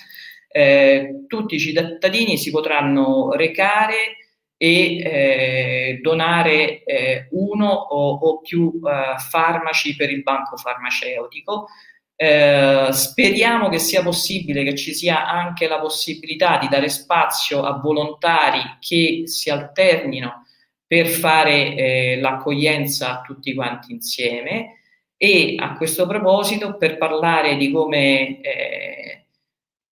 eh, tutti i cittadini si potranno recare e eh, donare eh, uno o, o più eh, farmaci per il banco farmaceutico. Eh, speriamo che sia possibile, che ci sia anche la possibilità di dare spazio a volontari che si alternino per fare eh, l'accoglienza tutti quanti insieme. E a questo proposito per parlare di come eh,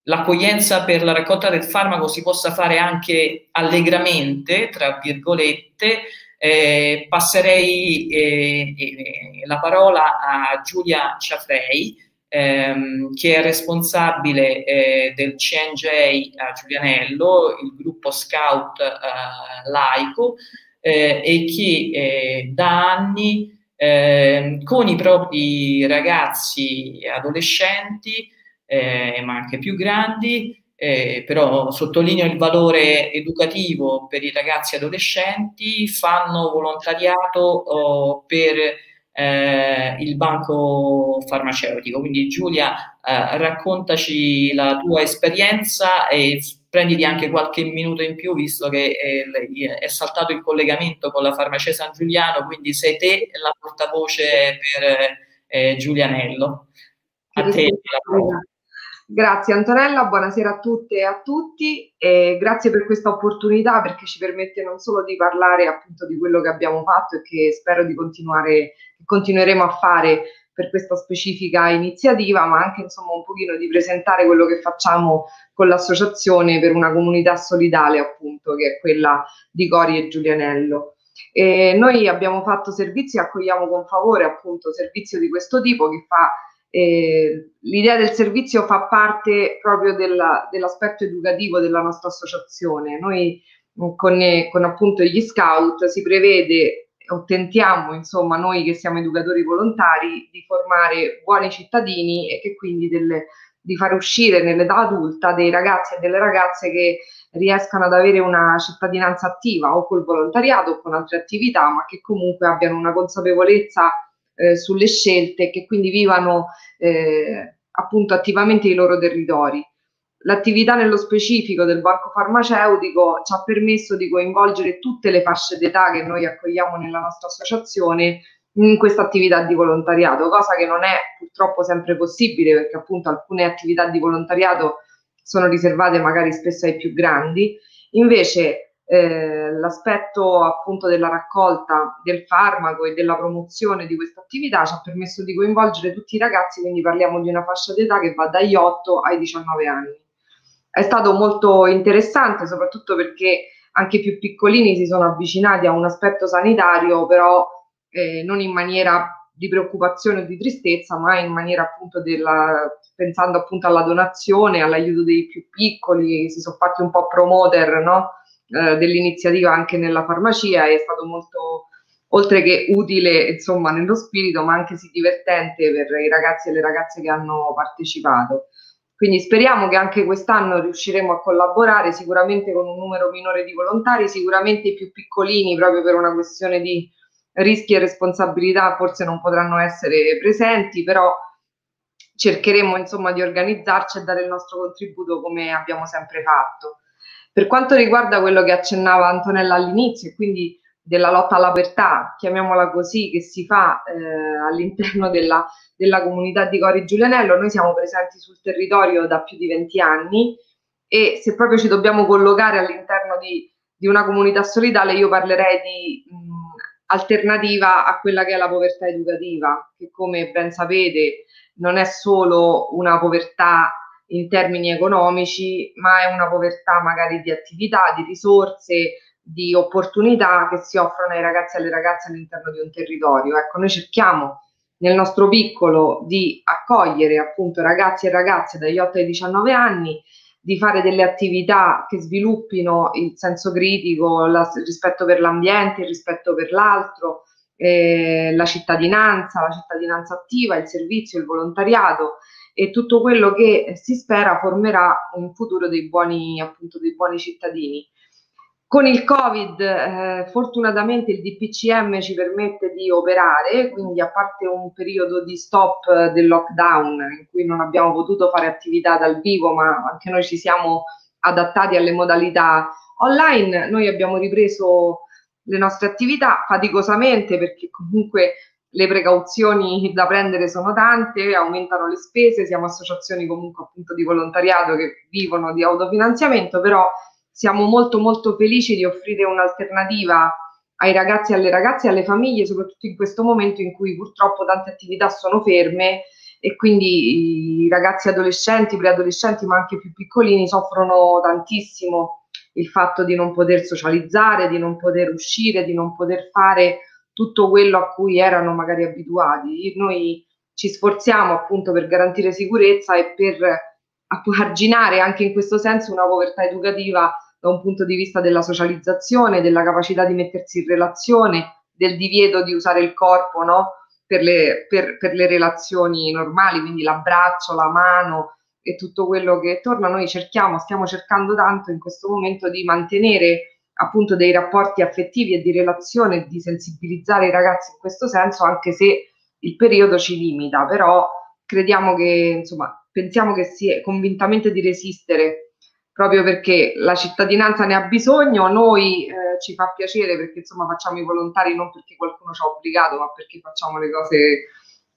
l'accoglienza per la raccolta del farmaco si possa fare anche allegramente, tra virgolette, eh, passerei eh, eh la parola a Giulia Ciafrei, ehm, che è responsabile eh, del CNJ a Giulianello, il gruppo scout eh, laico, eh, e che da anni ehm, con i propri ragazzi adolescenti eh, ma anche più grandi, eh, però sottolineo il valore educativo per i ragazzi adolescenti, fanno volontariato oh, per eh, il banco farmaceutico. Quindi Giulia, eh, raccontaci la tua esperienza e prenditi anche qualche minuto in più, visto che eh, è saltato il collegamento con la farmacia San Giuliano, quindi sei te la portavoce per eh, Giulianello. A te la parola. Grazie Antonella, buonasera a tutte e a tutti e grazie per questa opportunità perché ci permette non solo di parlare appunto di quello che abbiamo fatto e che spero di continuare, continueremo a fare per questa specifica iniziativa, ma anche insomma un pochino di presentare quello che facciamo con l'associazione per una comunità solidale appunto che è quella di Cori e Giulianello. E noi abbiamo fatto servizi, accogliamo con favore appunto servizio di questo tipo che fa eh, l'idea del servizio fa parte proprio della, dell'aspetto educativo della nostra associazione. Noi mm, con, con appunto gli scout si prevede o tentiamo, insomma, noi che siamo educatori volontari, di formare buoni cittadini e che quindi delle, di far uscire nell'età adulta dei ragazzi e delle ragazze che riescano ad avere una cittadinanza attiva o col volontariato o con altre attività, ma che comunque abbiano una consapevolezza eh, sulle scelte, che quindi vivano eh, appunto attivamente i loro territori. l'attività nello specifico del banco farmaceutico ci ha permesso di coinvolgere tutte le fasce d'età che noi accogliamo nella nostra associazione in questa attività di volontariato, cosa che non è purtroppo sempre possibile perché appunto alcune attività di volontariato sono riservate magari spesso ai più grandi. Invece eh, l'aspetto appunto della raccolta del farmaco e della promozione di questa attività ci ha permesso di coinvolgere tutti i ragazzi, quindi parliamo di una fascia d'età che va dagli 8 ai 19 anni. È stato molto interessante, soprattutto perché anche i più piccolini si sono avvicinati a un aspetto sanitario, però eh, non in maniera di preoccupazione o di tristezza, ma in maniera appunto della, pensando appunto alla donazione, all'aiuto dei più piccoli, si sono fatti un po' promoter no? Eh, dell'iniziativa anche nella farmacia, è stato molto, oltre che utile insomma nello spirito, ma anche sì divertente per i ragazzi e le ragazze che hanno partecipato. Quindi speriamo che anche quest'anno riusciremo a collaborare sicuramente con un numero minore di volontari, sicuramente i più piccolini proprio per una questione di rischi e responsabilità forse non potranno essere presenti, però cercheremo insomma di organizzarci e dare il nostro contributo come abbiamo sempre fatto. Per quanto riguarda quello che accennava Antonella all'inizio, quindi della lotta alla povertà, chiamiamola così, che si fa eh, all'interno della, della, comunità di Cori Giulianello, noi siamo presenti sul territorio da più di 20 anni e se proprio ci dobbiamo collocare all'interno di, di una comunità solidale, io parlerei di mh, alternativa a quella che è la povertà educativa, che come ben sapete non è solo una povertà in termini economici, ma è una povertà magari di attività, di risorse, di opportunità che si offrono ai ragazzi e alle ragazze all'interno di un territorio. Ecco, noi cerchiamo nel nostro piccolo di accogliere appunto ragazzi e ragazze dagli 8 ai 19 anni di fare delle attività che sviluppino il senso critico, la, il rispetto per l'ambiente, il rispetto per l'altro, eh, la cittadinanza, la cittadinanza attiva, il servizio, il volontariato e tutto quello che si spera formerà un futuro dei buoni, appunto, dei buoni cittadini. Con il Covid eh, fortunatamente il DPCM ci permette di operare, quindi a parte un periodo di stop del lockdown in cui non abbiamo potuto fare attività dal vivo, ma anche noi ci siamo adattati alle modalità online, noi abbiamo ripreso le nostre attività faticosamente perché comunque le precauzioni da prendere sono tante, aumentano le spese, siamo associazioni comunque appunto di volontariato che vivono di autofinanziamento, però siamo molto molto felici di offrire un'alternativa ai ragazzi, alle ragazze e alle famiglie, soprattutto in questo momento in cui purtroppo tante attività sono ferme e quindi i ragazzi adolescenti, preadolescenti, ma anche più piccolini soffrono tantissimo il fatto di non poter socializzare, di non poter uscire, di non poter fare tutto quello a cui erano magari abituati. Noi ci sforziamo appunto per garantire sicurezza e per arginare anche in questo senso una povertà educativa da un punto di vista della socializzazione, della capacità di mettersi in relazione, del divieto di usare il corpo no? per, le, per, per le relazioni normali, quindi l'abbraccio, la mano e tutto quello che torna. Noi cerchiamo, stiamo cercando tanto in questo momento di mantenere appunto dei rapporti affettivi e di relazione, di sensibilizzare i ragazzi in questo senso, anche se il periodo ci limita, però crediamo che, insomma, pensiamo che sia convintamente di resistere proprio perché la cittadinanza ne ha bisogno, a noi eh, ci fa piacere perché insomma facciamo i volontari non perché qualcuno ci ha obbligato, ma perché facciamo le cose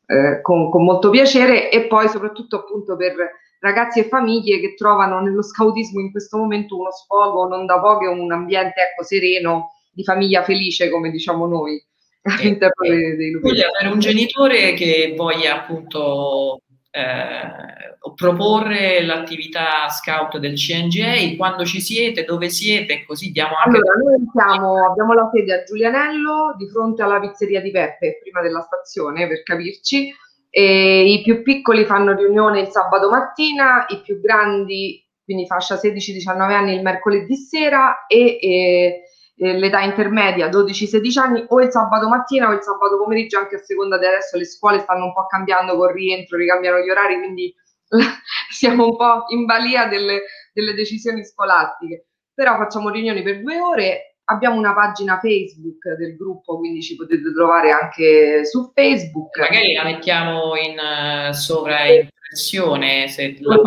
eh, con, con, molto piacere e poi soprattutto appunto per ragazzi e famiglie che trovano nello scautismo in questo momento uno sfogo non da poco e un ambiente ecco, sereno di famiglia felice come diciamo noi. [laughs] All'interno eh, dei, dei avere un genitore che voglia appunto eh, proporre l'attività scout del CNGA, quando ci siete, dove siete, così diamo anche... Allora, noi siamo, abbiamo la sede a Giulianello, di fronte alla pizzeria di Peppe, prima della stazione, per capirci, e I più piccoli fanno riunione il sabato mattina, i più grandi, quindi fascia 16-19 anni, il mercoledì sera e, e l'età intermedia 12-16 anni o il sabato mattina o il sabato pomeriggio anche a seconda di adesso le scuole stanno un po' cambiando con rientro, ricambiano gli orari quindi [laughs] siamo un po' in balia delle, delle decisioni scolastiche. Però facciamo riunioni per due ore abbiamo una pagina Facebook del gruppo, quindi ci potete trovare anche su Facebook. Magari la mettiamo in uh, sovraimpressione. Se la...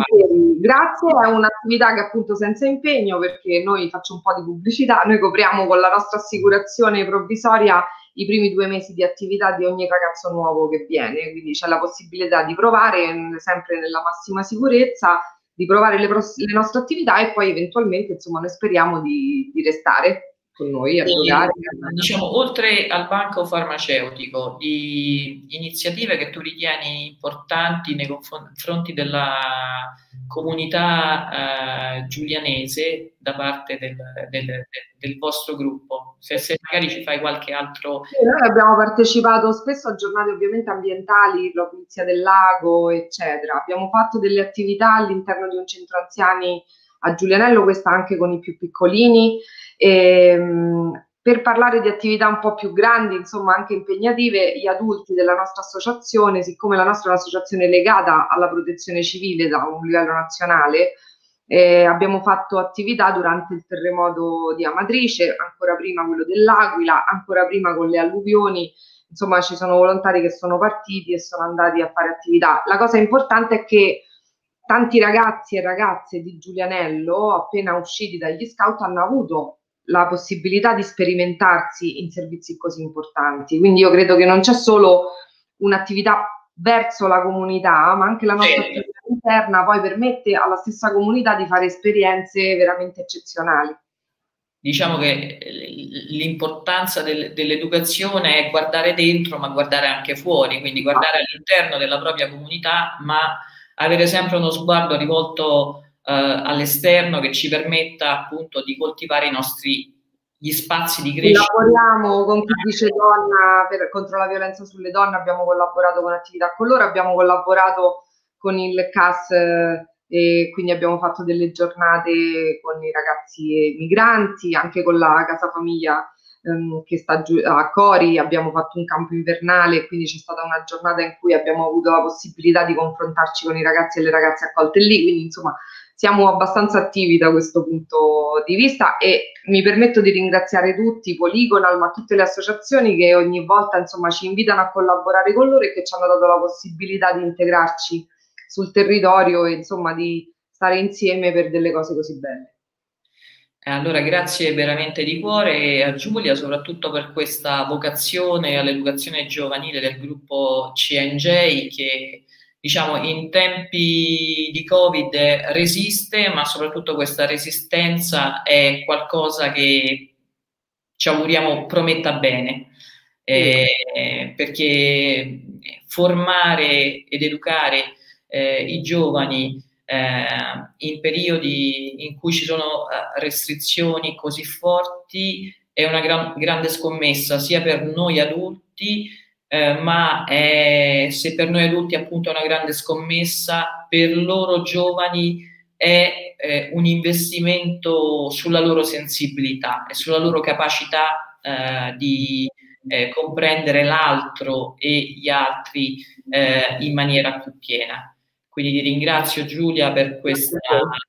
Grazie, è un'attività che appunto senza impegno perché noi faccio un po' di pubblicità, noi copriamo con la nostra assicurazione provvisoria i primi due mesi di attività di ogni ragazzo nuovo che viene, quindi c'è la possibilità di provare sempre nella massima sicurezza di provare le, le, nostre attività e poi eventualmente insomma noi speriamo di, di restare con noi a giocare. Diciamo, oltre al banco farmaceutico, di iniziative che tu ritieni importanti nei confronti della comunità eh, giulianese da parte del, del, del, del vostro gruppo? Se, se, magari ci fai qualche altro... Sì, noi abbiamo partecipato spesso a giornate ovviamente ambientali, la pulizia del lago, eccetera. Abbiamo fatto delle attività all'interno di un centro anziani a Giulianello, questa anche con i più piccolini. Ehm, per parlare di attività un po' più grandi, insomma anche impegnative, gli adulti della nostra associazione, siccome la nostra è un'associazione legata alla protezione civile da un livello nazionale, eh, abbiamo fatto attività durante il terremoto di Amatrice, ancora prima quello dell'Aquila, ancora prima con le alluvioni, insomma ci sono volontari che sono partiti e sono andati a fare attività. La cosa importante è che tanti ragazzi e ragazze di Giulianello, appena usciti dagli scout, hanno avuto la possibilità di sperimentarsi in servizi così importanti. Quindi io credo che non c'è solo un'attività verso la comunità, ma anche la nostra sì. attività interna poi permette alla stessa comunità di fare esperienze veramente eccezionali. Diciamo che l'importanza del, dell'educazione è guardare dentro, ma guardare anche fuori, quindi guardare all'interno della propria comunità, ma avere sempre uno sguardo rivolto all'esterno che ci permetta appunto di coltivare i nostri gli spazi di crescita. Lavoriamo con chi dice donna per, contro la violenza sulle donne, abbiamo collaborato con attività con loro, abbiamo collaborato con il CAS eh, e quindi abbiamo fatto delle giornate con i ragazzi migranti, anche con la Casa Famiglia ehm, che sta giù a Cori, abbiamo fatto un campo invernale, quindi c'è stata una giornata in cui abbiamo avuto la possibilità di confrontarci con i ragazzi e le ragazze accolte lì, quindi insomma siamo abbastanza attivi da questo punto di vista e mi permetto di ringraziare tutti, Poligonal, ma tutte le associazioni che ogni volta insomma, ci invitano a collaborare con loro e che ci hanno dato la possibilità di integrarci sul territorio e insomma di stare insieme per delle cose così belle. Allora, grazie veramente di cuore a Giulia, soprattutto per questa vocazione all'educazione giovanile del gruppo CNJ che diciamo, in tempi di Covid resiste, ma soprattutto questa resistenza è qualcosa che ci auguriamo prometta bene, eh, perché formare ed educare eh, i giovani eh, in periodi in cui ci sono eh, restrizioni così forti è una gran, grande scommessa sia per noi adulti eh, ma è, se per noi adulti appunto è una grande scommessa, per loro giovani è eh, un investimento sulla loro sensibilità e sulla loro capacità eh, di eh, comprendere l'altro e gli altri eh, in maniera più piena. Quindi ti ringrazio Giulia per questa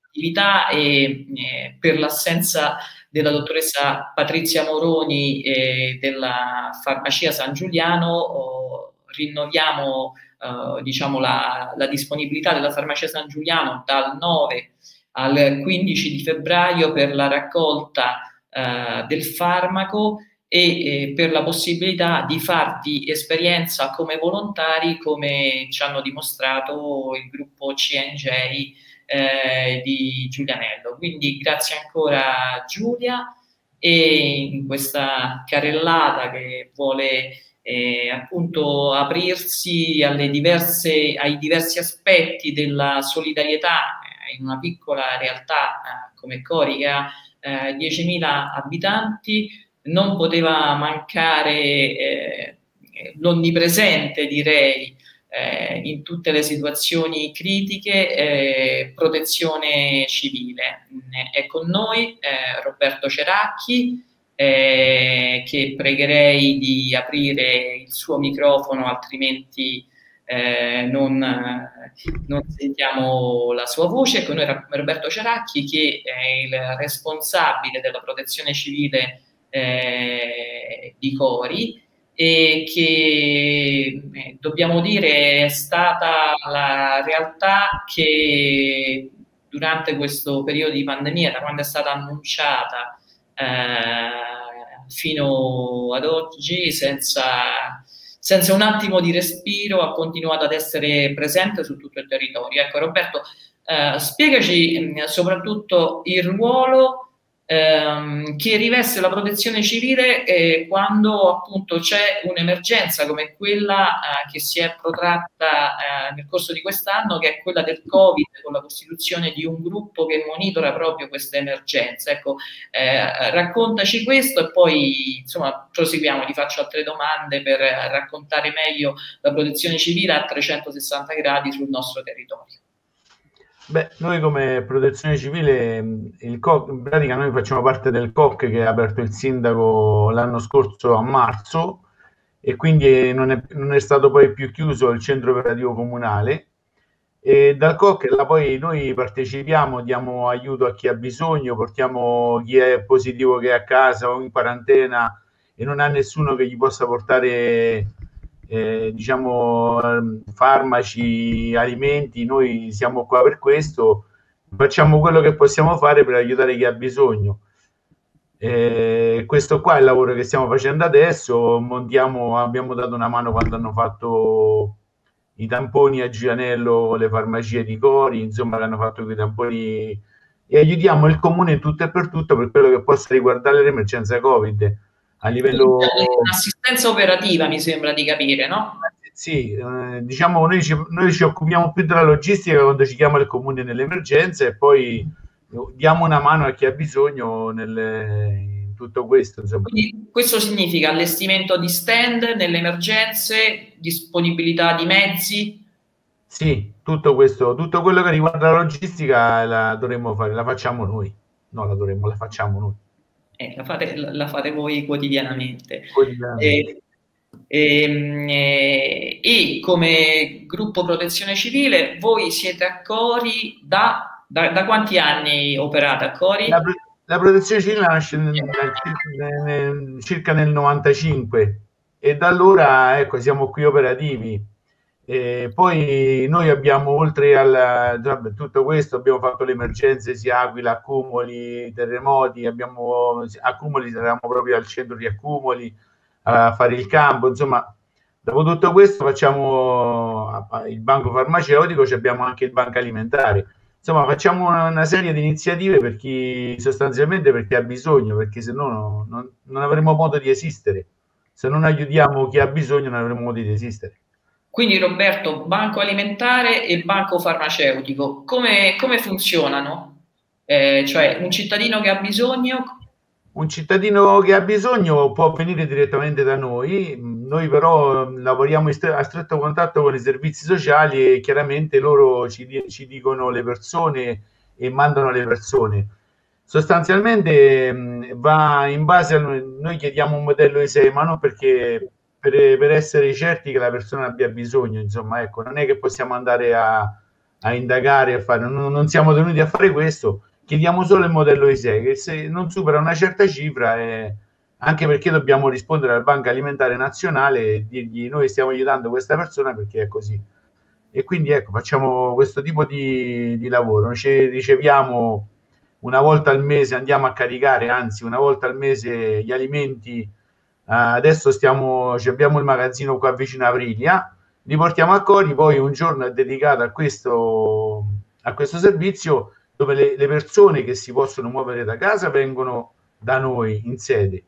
attività e eh, per l'assenza della dottoressa Patrizia Moroni e della farmacia San Giuliano rinnoviamo eh, diciamo la, la, disponibilità della farmacia San Giuliano dal 9 al 15 di febbraio per la raccolta eh, del farmaco e eh, per la possibilità di farti esperienza come volontari come ci hanno dimostrato il gruppo CNJ eh, di Giulianello. Quindi grazie ancora Giulia e in questa carrellata che vuole eh, appunto aprirsi diverse, ai diversi aspetti della solidarietà eh, in una piccola realtà eh, come Cori che ha 10.000 eh, abitanti, non poteva mancare l'onnipresente direi eh, in tutte le situazioni critiche, eh, protezione civile. È con noi eh, Roberto Ceracchi, eh, che pregherei di aprire il suo microfono, altrimenti eh, non, non, sentiamo la sua voce. Con noi Roberto Ceracchi, che è il responsabile della protezione civile eh, di Cori e che eh, dobbiamo dire è stata la realtà che durante questo periodo di pandemia, da quando è stata annunciata eh, fino ad oggi, senza, senza, un attimo di respiro, ha continuato ad essere presente su tutto il territorio. Ecco, Roberto, eh, spiegaci mh, soprattutto il ruolo ehm, che riveste la protezione civile eh, quando appunto c'è un'emergenza come quella eh, che si è protratta eh, nel corso di quest'anno, che è quella del Covid, con la costituzione di un gruppo che monitora proprio questa emergenza. Ecco, eh, raccontaci questo e poi insomma proseguiamo, ti faccio altre domande per raccontare meglio la protezione civile a 360 gradi sul nostro territorio. Beh, noi come protezione civile, il COC, in pratica noi facciamo parte del COC che ha aperto il sindaco l'anno scorso a marzo e quindi non è, non è stato poi più chiuso il centro operativo comunale. E dal COC poi noi partecipiamo, diamo aiuto a chi ha bisogno, portiamo chi è positivo che è a casa o in quarantena e non ha nessuno che gli possa portare eh, diciamo, farmaci, alimenti, noi siamo qua per questo, facciamo quello che possiamo fare per aiutare chi ha bisogno. Eh, questo qua è il lavoro che stiamo facendo adesso, montiamo, abbiamo dato una mano quando hanno fatto i tamponi a Gianello, le farmacie di Cori, insomma, che hanno fatto quei tamponi e aiutiamo il comune in tutto e per tutto per quello che possa riguardare l'emergenza Covid a livello... Assistenza operativa mi sembra di capire, no? Sì, eh, diciamo noi ci, noi ci, occupiamo più della logistica quando ci chiama il comune nelle emergenze e poi diamo una mano a chi ha bisogno nelle, in tutto questo. Quindi questo significa allestimento di stand nelle emergenze, disponibilità di mezzi? Sì, tutto questo, tutto quello che riguarda la logistica la dovremmo fare, la facciamo noi. No, la dovremmo, la facciamo noi eh, la, fate, la, fate, voi quotidianamente. quotidianamente. E, ehm, e, e, come gruppo protezione civile voi siete a Cori da, da, da quanti anni operate a Cori? La, la protezione civile nasce nel, nel, circa nel 95 e da allora ecco, siamo qui operativi e poi noi abbiamo, oltre a tutto questo, abbiamo fatto le emergenze sia Aquila, accumuli, terremoti, abbiamo accumuli, eravamo proprio al centro di accumuli a fare il campo, insomma, dopo tutto questo facciamo il banco farmaceutico, abbiamo anche il banco alimentare. Insomma, facciamo una, serie di iniziative per chi sostanzialmente per chi ha bisogno, perché se no non, non avremo modo di esistere. Se non aiutiamo chi ha bisogno non avremo modo di esistere. Quindi Roberto, banco alimentare e banco farmaceutico, come, come funzionano? Eh, cioè un cittadino che ha bisogno... Un cittadino che ha bisogno può venire direttamente da noi, noi però lavoriamo a stretto contatto con i servizi sociali e chiaramente loro ci, ci dicono le persone e mandano le persone. Sostanzialmente va in base a noi, chiediamo un modello ISEE, ma non perché per, per, essere certi che la persona abbia bisogno, insomma, ecco, non è che possiamo andare a, a indagare, a fare, non, non, siamo tenuti a fare questo, chiediamo solo il modello ISE, che se non supera una certa cifra, è, anche perché dobbiamo rispondere al Banco Alimentare Nazionale e dirgli noi stiamo aiutando questa persona perché è così. E quindi ecco, facciamo questo tipo di, di lavoro, ci riceviamo una volta al mese, andiamo a caricare, anzi una volta al mese gli alimenti adesso stiamo, abbiamo il magazzino qua vicino a Aprilia, li portiamo a Cori, poi un giorno è dedicato a questo, a questo servizio dove le, le, persone che si possono muovere da casa vengono da noi in sede.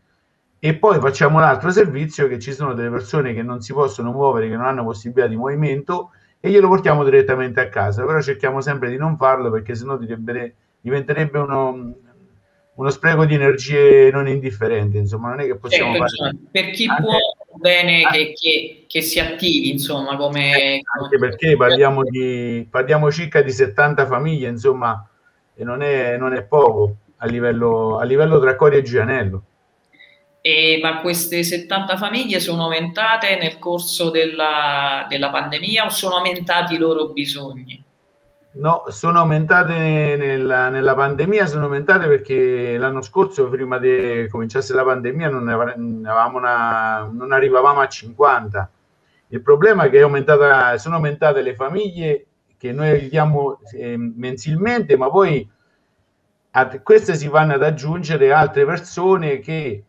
E poi facciamo un altro servizio che ci sono delle persone che non si possono muovere, che non hanno possibilità di movimento e glielo portiamo direttamente a casa, però cerchiamo sempre di non farlo perché sennò diventerebbe uno, uno spreco di energie non indifferente, insomma, non è che possiamo certo, fare... Per chi anche, può, bene che, che, che, si attivi, insomma, come... Anche perché parliamo, di, parliamo circa di 70 famiglie, insomma, e non è, non è poco a livello, a livello tra Cori e Gianello. E, ma queste 70 famiglie sono aumentate nel corso della, della pandemia o sono aumentati i loro bisogni? No, sono aumentate nella, nella, pandemia, sono aumentate perché l'anno scorso, prima che cominciasse la pandemia, non, una, non, arrivavamo a 50. Il problema è che è aumentata, sono aumentate le famiglie che noi aiutiamo eh, mensilmente, ma poi a queste si vanno ad aggiungere altre persone che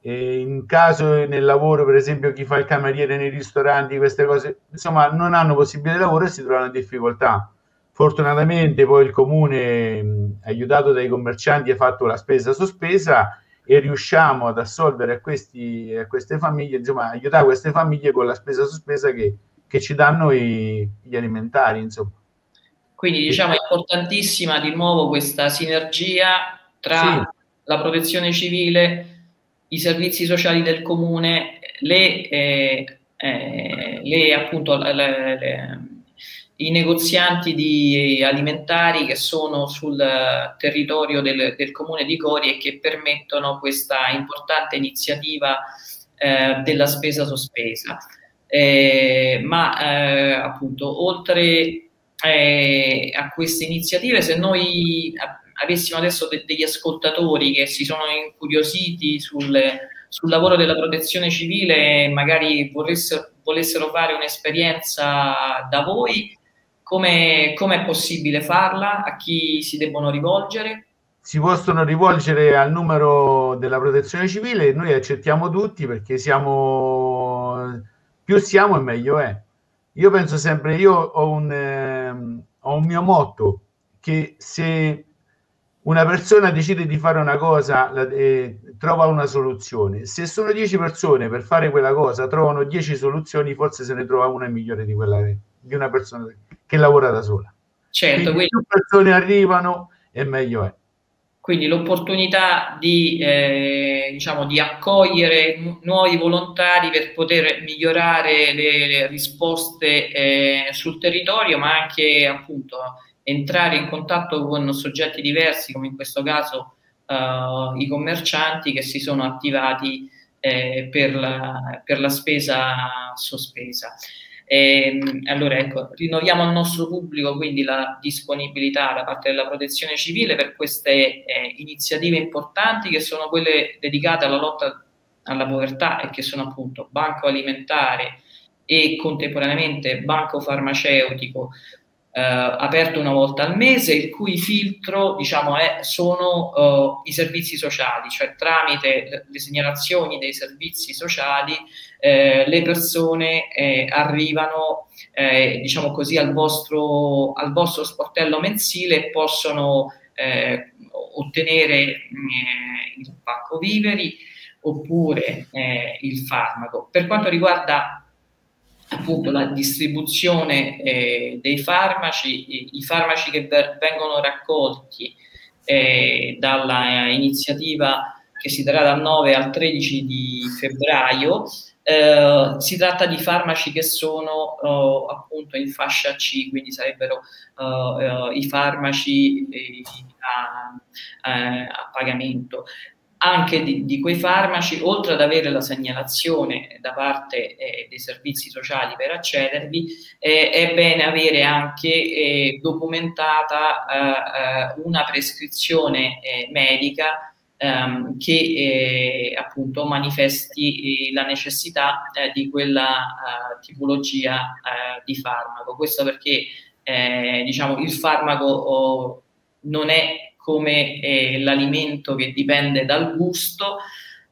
eh, in caso nel lavoro, per esempio chi fa il cameriere nei ristoranti, queste cose, insomma, non hanno possibilità di lavoro e si trovano in difficoltà Fortunatamente poi il comune, aiutato dai commercianti, ha fatto la spesa sospesa e riusciamo ad assolvere a, questi, a queste famiglie, insomma, aiutare queste famiglie con la spesa sospesa che, che ci danno i, gli alimentari, insomma. Quindi diciamo è importantissima di nuovo questa sinergia tra sì. la protezione civile, i servizi sociali del comune, le, eh, eh, le appunto le, le, i negozianti di alimentari che sono sul territorio del, del comune di Cori e che permettono questa importante iniziativa eh, della spesa sospesa. Eh, ma eh, appunto oltre eh, a queste iniziative, se noi avessimo adesso de- degli ascoltatori che si sono incuriositi sul, sul lavoro della protezione civile, magari volessero, volessero fare un'esperienza da voi, come, è possibile farla? A chi si debbono rivolgere? Si possono rivolgere al numero della protezione civile, noi accettiamo tutti perché siamo, più siamo e meglio è. Io penso sempre, io ho un, eh, ho un mio motto, che se una persona decide di fare una cosa, la, eh, trova una soluzione. Se sono 10 persone per fare quella cosa, trovano 10 soluzioni, forse se ne trova una migliore di quella di una persona che lavora da sola. Certo, quindi, più persone arrivano e meglio è. Quindi l'opportunità di, eh, diciamo, di accogliere nu- nuovi volontari per poter migliorare le, le risposte eh, sul territorio, ma anche appunto entrare in contatto con soggetti diversi, come in questo caso eh, i commercianti che si sono attivati eh, per la, per la spesa sospesa. E, ehm, allora ecco, rinnoviamo al nostro pubblico quindi la disponibilità da parte della protezione civile per queste eh, iniziative importanti che sono quelle dedicate alla lotta alla povertà e che sono appunto banco alimentare e contemporaneamente banco farmaceutico eh, aperto una volta al mese, il cui filtro diciamo, è, sono uh, i servizi sociali, cioè tramite le segnalazioni dei servizi sociali eh, le persone eh, arrivano eh, diciamo così, al vostro, al vostro sportello mensile e possono eh, ottenere il pacco viveri oppure il farmaco. Per quanto riguarda appunto la distribuzione eh, dei farmaci, i farmaci che vengono raccolti eh, dalla iniziativa che si darà dal 9 al 13 di febbraio, eh, si tratta di farmaci che sono uh, appunto in fascia C, quindi sarebbero uh, i farmaci eh, a, a, pagamento. Anche di, di, quei farmaci, oltre ad avere la segnalazione da parte eh, dei servizi sociali per accedervi, eh, è bene avere anche eh, documentata una prescrizione medica ehm, che appunto manifesti la necessità di quella tipologia di farmaco. Questo perché diciamo, il farmaco oh, non è come eh, l'alimento che dipende dal gusto,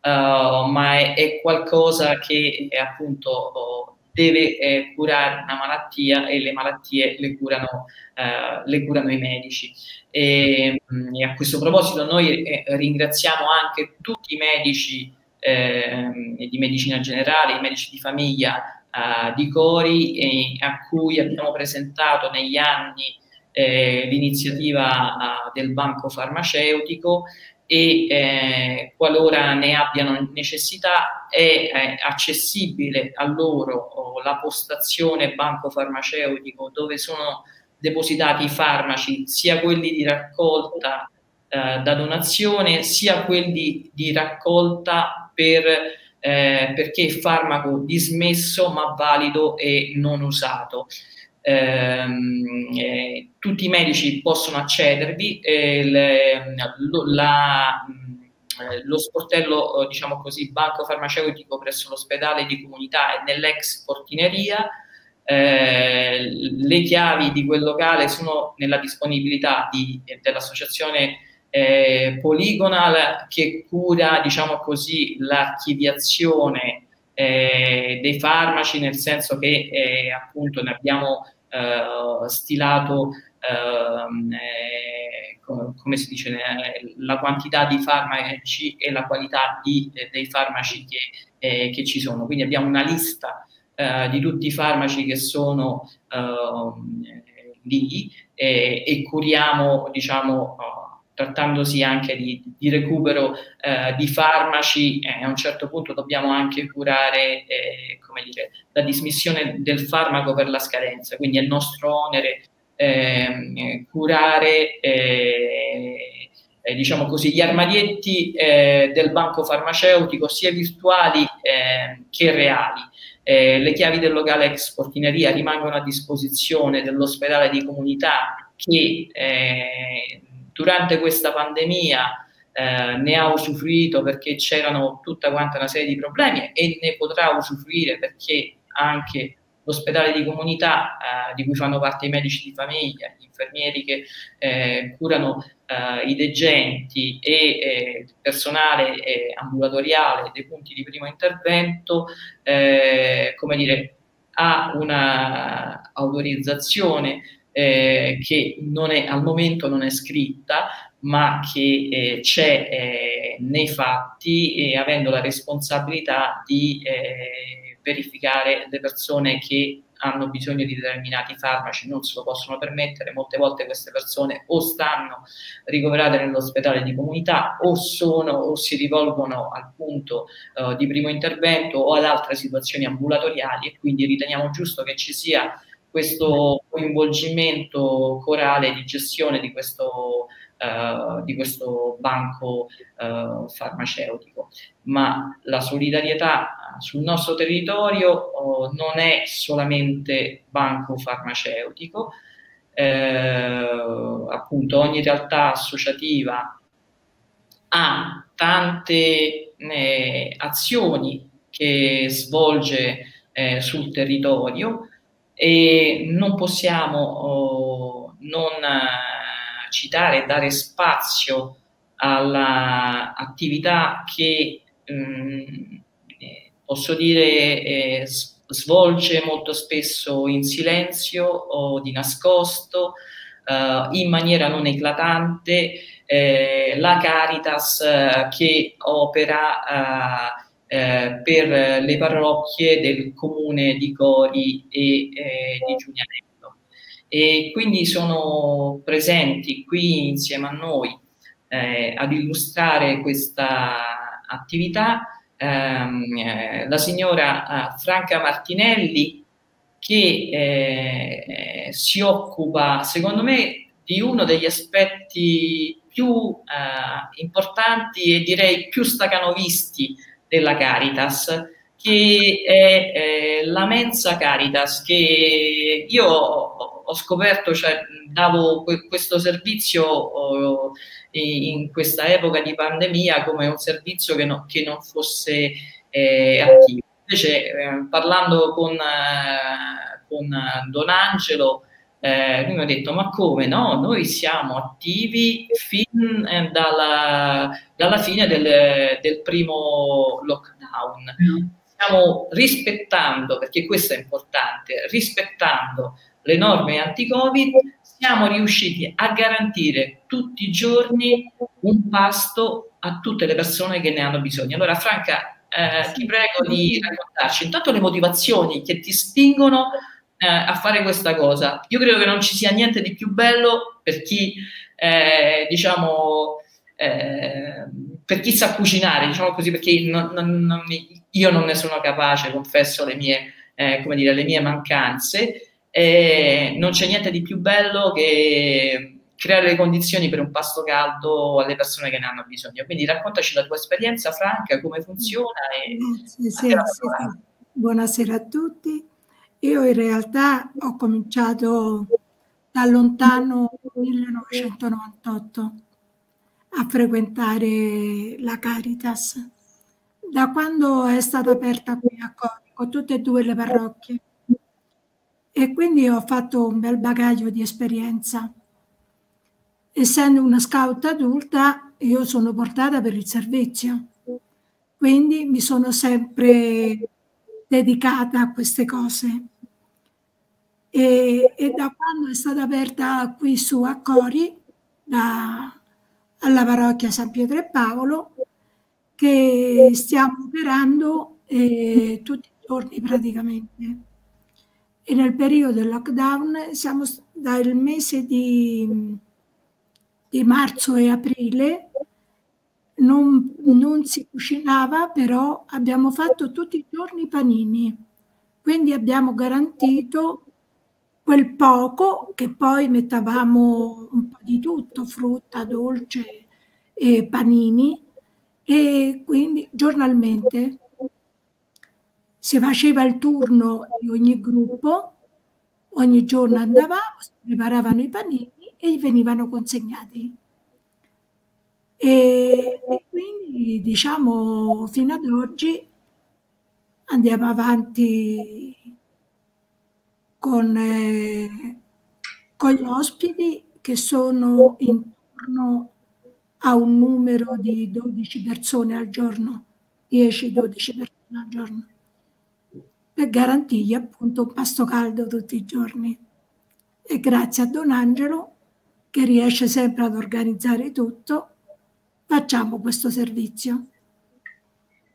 ma è, è, qualcosa che appunto oh, deve eh, curare una malattia e le malattie le curano, uh, le curano i medici. E, mm, e, a questo proposito noi eh, ringraziamo anche tutti i medici ehm, di medicina generale, i medici di famiglia uh, di Cori, a cui abbiamo presentato negli anni eh, l'iniziativa uh, del banco farmaceutico e eh, qualora ne abbiano necessità è eh, accessibile a loro oh, la postazione banco farmaceutico dove sono depositati i farmaci, sia quelli di raccolta eh, da donazione, sia quelli di raccolta per, eh, perché farmaco dismesso ma valido e non usato. ehm, eh, tutti i medici possono accedervi, le, la, eh, lo sportello, diciamo così, banco farmaceutico presso l'ospedale di comunità e nell'ex portineria, eh, le chiavi di quel locale sono nella disponibilità di, dell'associazione eh, Polygonal che cura, diciamo così, l'archiviazione eh, dei farmaci, nel senso che eh, appunto ne abbiamo eh, stilato ehm, eh, come si dice, la quantità di farmaci e la qualità di, dei farmaci che, che, ci sono. Quindi abbiamo una lista eh, di tutti i farmaci che sono eh, lì e, e, curiamo, diciamo, trattandosi anche di, di recupero eh, di farmaci, eh, a un certo punto dobbiamo anche curare eh, dire, la dismissione del farmaco per la scadenza, quindi è il nostro onere ehm, curare eh, diciamo così, gli armadietti eh, del banco farmaceutico sia virtuali eh, che reali. Eh, le chiavi del locale ex portineria rimangono a disposizione dell'ospedale di comunità che eh, durante questa pandemia eh, ne ha usufruito perché c'erano tutta quanta una serie di problemi e ne potrà usufruire perché anche l'ospedale di comunità eh, di cui fanno parte i medici di famiglia, gli infermieri che eh, curano eh, i degenti e eh, il personale eh, ambulatoriale dei punti di primo intervento, eh, come dire, ha una autorizzazione che è, al momento non è scritta, ma che c'è nei fatti e avendo la responsabilità di verificare le persone che hanno bisogno di determinati farmaci non se lo possono permettere, molte volte queste persone o stanno ricoverate nell'ospedale di comunità o, sono, o si rivolgono al punto uh, di primo intervento o ad altre situazioni ambulatoriali e quindi riteniamo giusto che ci sia questo coinvolgimento corale di gestione di questo uh, di questo banco uh, farmaceutico. Ma la solidarietà sul nostro territorio uh, non è solamente banco farmaceutico, eh, appunto ogni realtà associativa ha tante eh, azioni che svolge eh, sul territorio e non possiamo oh, non citare e dare spazio all'attività che mh, mm, eh, posso dire eh, svolge molto spesso in silenzio o di nascosto, eh, in maniera non eclatante, eh, la Caritas eh, che opera eh, per le parrocchie del comune di Cori e di Giulianello e quindi sono presenti qui insieme a noi eh, ad illustrare questa attività ehm, eh, la signora eh, Franca Martinelli che eh, si occupa secondo me di uno degli aspetti più eh, importanti e direi più stacanovisti della Caritas che è eh, la Mensa Caritas che io ho scoperto, cioè davo questo servizio oh, in questa epoca di pandemia come un servizio che, no, che non fosse eh, attivo. Invece eh, parlando con, eh, con Don Angelo, eh, lui mi ha detto ma come no, noi siamo attivi fin eh, dalla, dalla, fine del, del primo lockdown. Mm. Stiamo rispettando, perché questo è importante, rispettando le norme anti-Covid, siamo riusciti a garantire tutti i giorni un pasto a tutte le persone che ne hanno bisogno. Allora, Franca, eh, ti prego di raccontarci intanto le motivazioni che ti spingono eh, a fare questa cosa. Io credo che non ci sia niente di più bello per chi, eh, diciamo, eh, per chi sa cucinare, diciamo così, perché non, non, non, io non ne sono capace, confesso le mie, eh, dire, le mie mancanze e non c'è niente di più bello che creare le condizioni per un pasto caldo alle persone che ne hanno bisogno. Quindi raccontaci la tua esperienza, Franca, come funziona. E sì, sì, sì, Buonasera a tutti. Io in realtà ho cominciato da lontano 1998 a frequentare la Caritas, da quando è stata aperta qui a Corico, tutte e due le parrocchie. E quindi ho fatto un bel bagaglio di esperienza. Essendo una scout adulta, io sono portata per il servizio, quindi mi sono sempre dedicata a queste cose. E, e da quando è stata aperta qui su a Cori, da, alla parrocchia San Pietro e Paolo, che stiamo operando eh, tutti i giorni praticamente. E nel periodo del lockdown siamo dal mese di, di marzo e aprile non, non, si cucinava, però abbiamo fatto tutti i giorni panini. Quindi abbiamo garantito quel poco che poi mettavamo un po' di tutto, frutta, dolce e panini e quindi giornalmente si faceva il turno di ogni gruppo, ogni giorno andavamo, si preparavano i panini e venivano consegnati. E, e quindi diciamo fino ad oggi andiamo avanti con, eh, con gli ospiti che sono intorno a un numero di 12 persone al giorno, 10-12 persone al giorno, per garantirgli appunto un pasto caldo tutti i giorni. E grazie a Don Angelo, che riesce sempre ad organizzare tutto, facciamo questo servizio.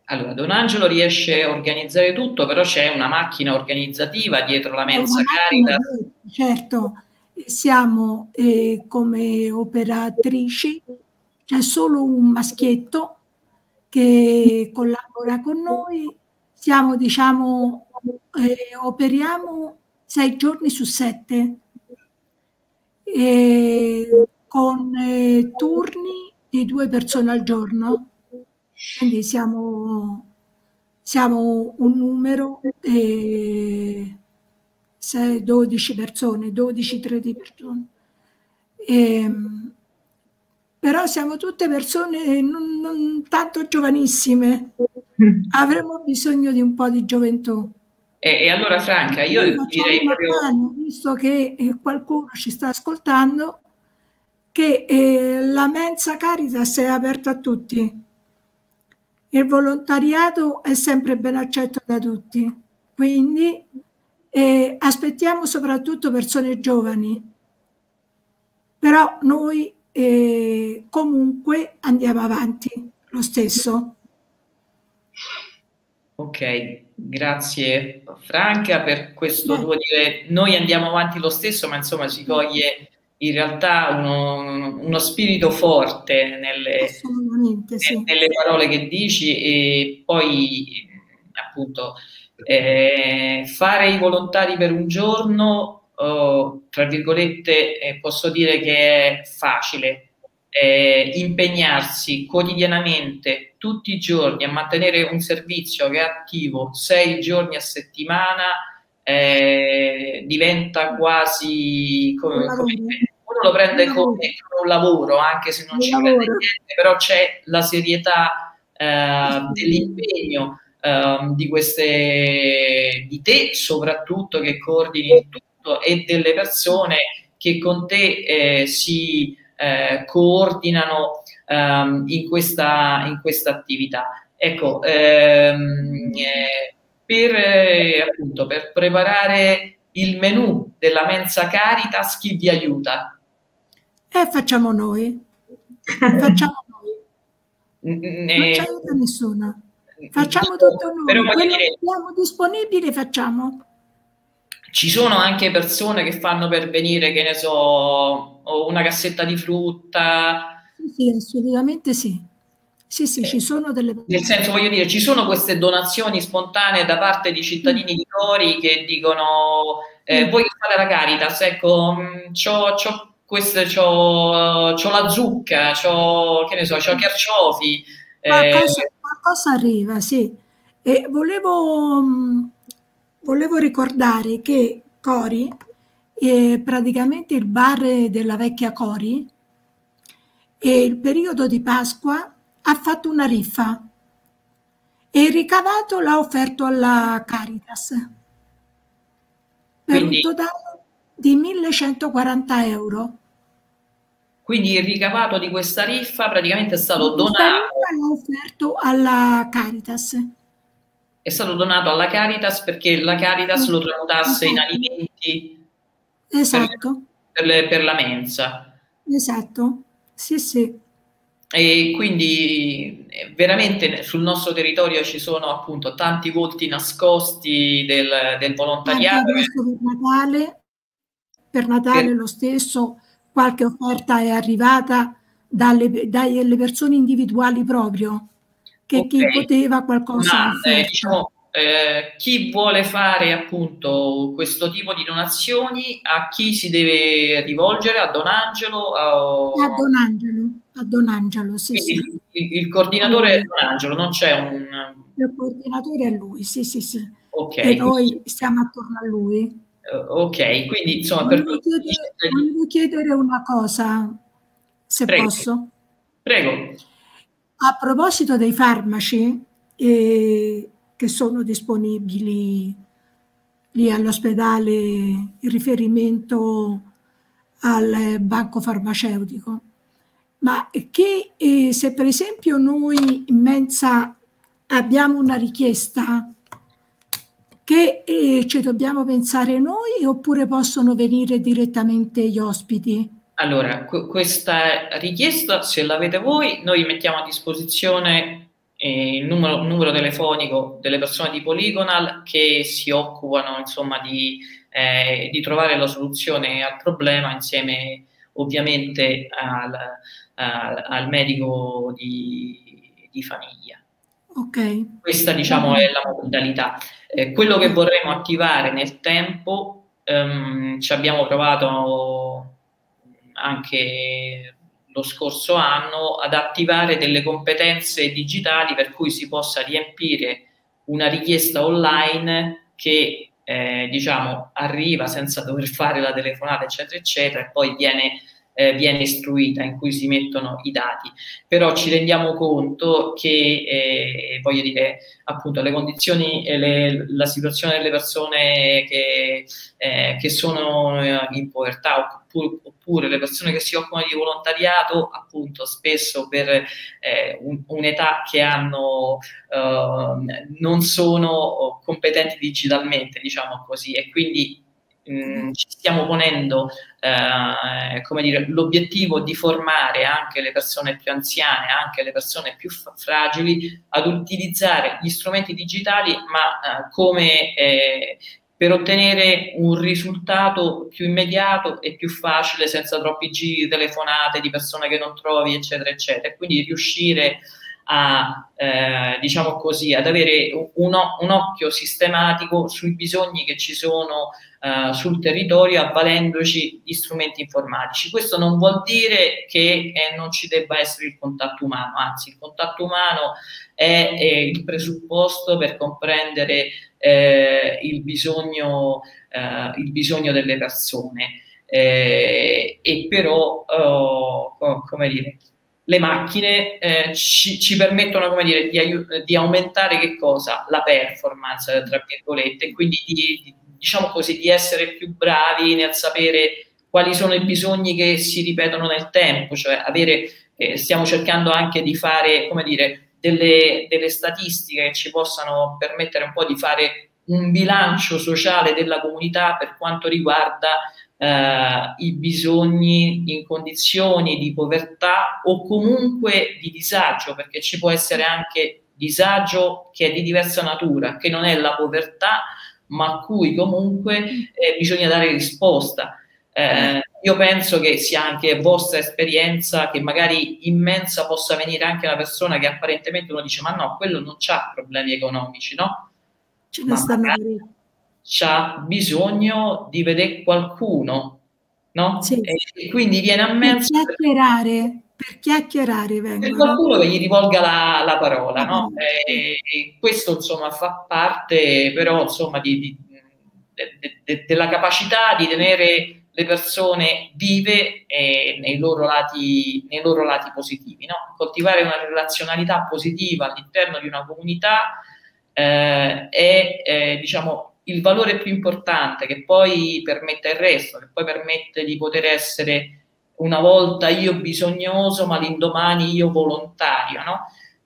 Allora, Don Angelo riesce a organizzare tutto, però c'è una macchina organizzativa dietro la mensa carica. Certo, siamo eh, come operatrici, c'è solo un maschietto che collabora con noi, siamo, diciamo, eh, operiamo sei giorni su sette, eh, con eh, turni di due persone al giorno quindi siamo, siamo un numero e 12 persone, 12-13 persone. E, ehm, però siamo tutte persone non, non tanto giovanissime, avremo bisogno di un po' di gioventù. E, e allora Franca, io direi proprio... Mano, visto che eh, qualcuno ci sta ascoltando, che eh, la mensa Caritas è aperta a tutti il volontariato è sempre ben accetto da tutti, quindi eh, aspettiamo soprattutto persone giovani, però noi eh, comunque andiamo avanti lo stesso. Ok, grazie Franca per questo tuo dire noi andiamo avanti lo stesso, ma insomma si coglie in realtà uno, uno spirito forte nelle, sì. nelle, parole che dici e poi appunto eh, fare i volontari per un giorno, oh, tra virgolette, eh, posso dire che è facile. Eh, impegnarsi quotidianamente tutti i giorni a mantenere un servizio che è attivo sei giorni a settimana eh, diventa quasi come, come, uno lo prende come un lavoro, anche se non ci lavoro. prende niente, però c'è la serietà eh, dell'impegno eh, di queste di te soprattutto che coordini tutto e delle persone che con te eh, si eh, coordinano ehm, in, questa, in questa attività. Ecco, ehm, eh, per, eh, appunto, per preparare il menù della mensa Caritas, chi vi aiuta? Eh, facciamo noi. Facciamo noi. [laughs] Non ci aiuta nessuno. Facciamo tutto noi. Però Quello dire, che siamo disponibili facciamo. Ci sono anche persone che fanno per venire, che ne so, una cassetta di frutta. Sì, sì assolutamente sì. Sì, sì, ci sono delle... Nel senso, voglio dire, ci sono queste donazioni spontanee da parte di cittadini di Tori che dicono, eh, voi fate la Caritas, ecco, mm, c'ho, c'ho, queste, c'ho, c'ho la zucca, c'ho, che ne so, c'ho i carciofi. Qualcosa, eh. qualcosa arriva, sì. E volevo, mm, volevo ricordare che Cori è praticamente il bar della vecchia Cori e il periodo di Pasqua ha fatto una riffa e il ricavato l'ha offerto alla Caritas per Quindi, un totale di 1140 euro. Quindi il ricavato di questa riffa praticamente è stato donato. L'ha offerto alla Caritas. È stato donato alla Caritas perché la Caritas lo tramutasse in alimenti esatto. per, per, per la mensa. Esatto, sì, sì. E quindi eh, veramente sul nostro territorio ci sono appunto tanti volti nascosti del, del volontariato. per Natale, per Natale per... lo stesso qualche offerta è arrivata dalle, dalle persone individuali proprio, che okay. chi poteva qualcosa. Ma, eh, diciamo, eh, chi vuole fare appunto questo tipo di donazioni, a chi si deve rivolgere? A Donangelo? A, a Donangelo, a Donangelo sì, sì. Il, il, coordinatore è Donangelo, non c'è un... Il coordinatore è lui, sì, sì, sì. Okay. E noi stiamo attorno a lui. Uh, ok, quindi insomma volevo per chiedere, volevo chiedere una cosa, se Prego. posso. Prego. A proposito dei farmaci eh, che sono disponibili lì all'ospedale in riferimento al banco farmaceutico, ma che eh, se per esempio noi in mensa abbiamo una richiesta che eh, ci dobbiamo pensare noi oppure possono venire direttamente gli ospiti? Allora, questa richiesta, se l'avete voi, noi mettiamo a disposizione eh, il numero, numero, telefonico delle persone di Polygonal che si occupano insomma di, eh, di trovare la soluzione al problema insieme ovviamente al, al, al medico di, di famiglia. Okay. Questa diciamo è la modalità. Eh, quello che vorremmo attivare nel tempo, ehm, ci abbiamo provato anche lo scorso anno ad attivare delle competenze digitali per cui si possa riempire una richiesta online che eh, diciamo arriva senza dover fare la telefonata eccetera eccetera e poi viene eh, viene istruita, in cui si mettono i dati. Però ci rendiamo conto che, eh, voglio dire, appunto, le condizioni e le, la situazione delle persone che, eh, che sono eh, in povertà oppure, oppure, le persone che si occupano di volontariato, appunto, spesso per eh, un, un'età che hanno eh, non sono competenti digitalmente, diciamo così, e quindi Mm, ci stiamo ponendo eh, come dire, l'obiettivo di formare anche le persone più anziane, anche le persone più f- fragili ad utilizzare gli strumenti digitali, ma eh, come eh, per ottenere un risultato più immediato e più facile, senza troppi giri, telefonate di persone che non trovi, eccetera, eccetera. Quindi riuscire a, eh, diciamo così, ad avere un, un, occhio sistematico sui bisogni che ci sono eh, sul territorio avvalendoci di strumenti informatici. Questo non vuol dire che eh, non ci debba essere il contatto umano, anzi il contatto umano è, è il presupposto per comprendere eh, il bisogno, eh, il, bisogno, delle persone. Eh, e però, oh, come dire, le macchine eh, ci, ci, permettono come dire, di, di, aumentare che cosa? La performance, tra virgolette, quindi di, diciamo così, di essere più bravi nel sapere quali sono i bisogni che si ripetono nel tempo, cioè avere, eh, stiamo cercando anche di fare, come dire, delle, delle statistiche che ci possano permettere un po' di fare un bilancio sociale della comunità per quanto riguarda eh, i bisogni in condizioni di povertà o comunque di disagio, perché ci può essere anche disagio che è di diversa natura, che non è la povertà, ma a cui comunque eh, bisogna dare risposta. Eh, io penso che sia anche vostra esperienza che magari immensa possa venire anche una persona che apparentemente uno dice ma no, quello non ha problemi economici, no? Ce ne stanno ha bisogno di vedere qualcuno, no? Sì. E quindi viene a me... Per chiacchierare, per chiacchierare vengono. Per qualcuno che gli rivolga la, la parola, no? E, e questo insomma fa parte però insomma di, di, de, de, della capacità di tenere le persone vive eh, nei, loro lati, nei, loro lati, positivi. No? Coltivare una relazionalità positiva all'interno di una comunità eh, è eh, diciamo, il valore più importante che poi permette il resto, che poi permette di poter essere una volta io bisognoso, ma l'indomani io volontario. No?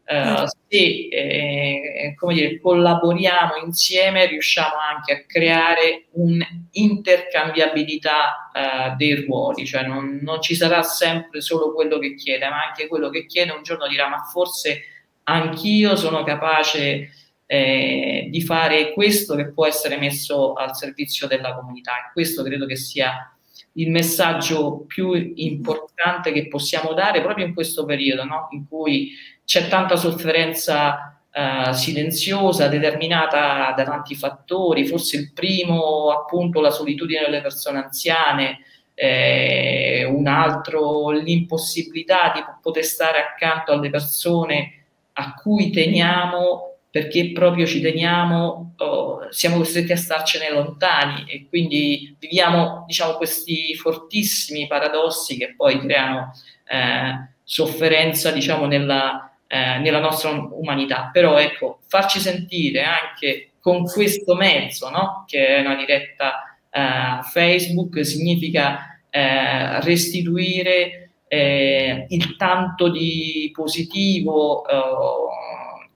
Se eh, come dire, collaboriamo insieme riusciamo anche a creare un'intercambiabilità uh, dei ruoli, cioè non, non, ci sarà sempre solo quello che chiede, ma anche quello che chiede un giorno dirà ma forse anch'io sono capace eh, di fare questo che può essere messo al servizio della comunità e questo credo che sia il messaggio più importante che possiamo dare proprio in questo periodo no? in cui c'è tanta sofferenza eh, silenziosa determinata da tanti fattori, forse il primo appunto la solitudine delle persone anziane, eh, un altro l'impossibilità di poter stare accanto alle persone a cui teniamo perché proprio ci teniamo, oh, siamo costretti a starcene lontani e quindi viviamo diciamo, questi fortissimi paradossi che poi creano eh, sofferenza diciamo, nella, eh, nella nostra umanità. Però ecco, farci sentire anche con questo mezzo, no? che è una diretta eh, Facebook, significa eh, restituire eh, il tanto di positivo eh,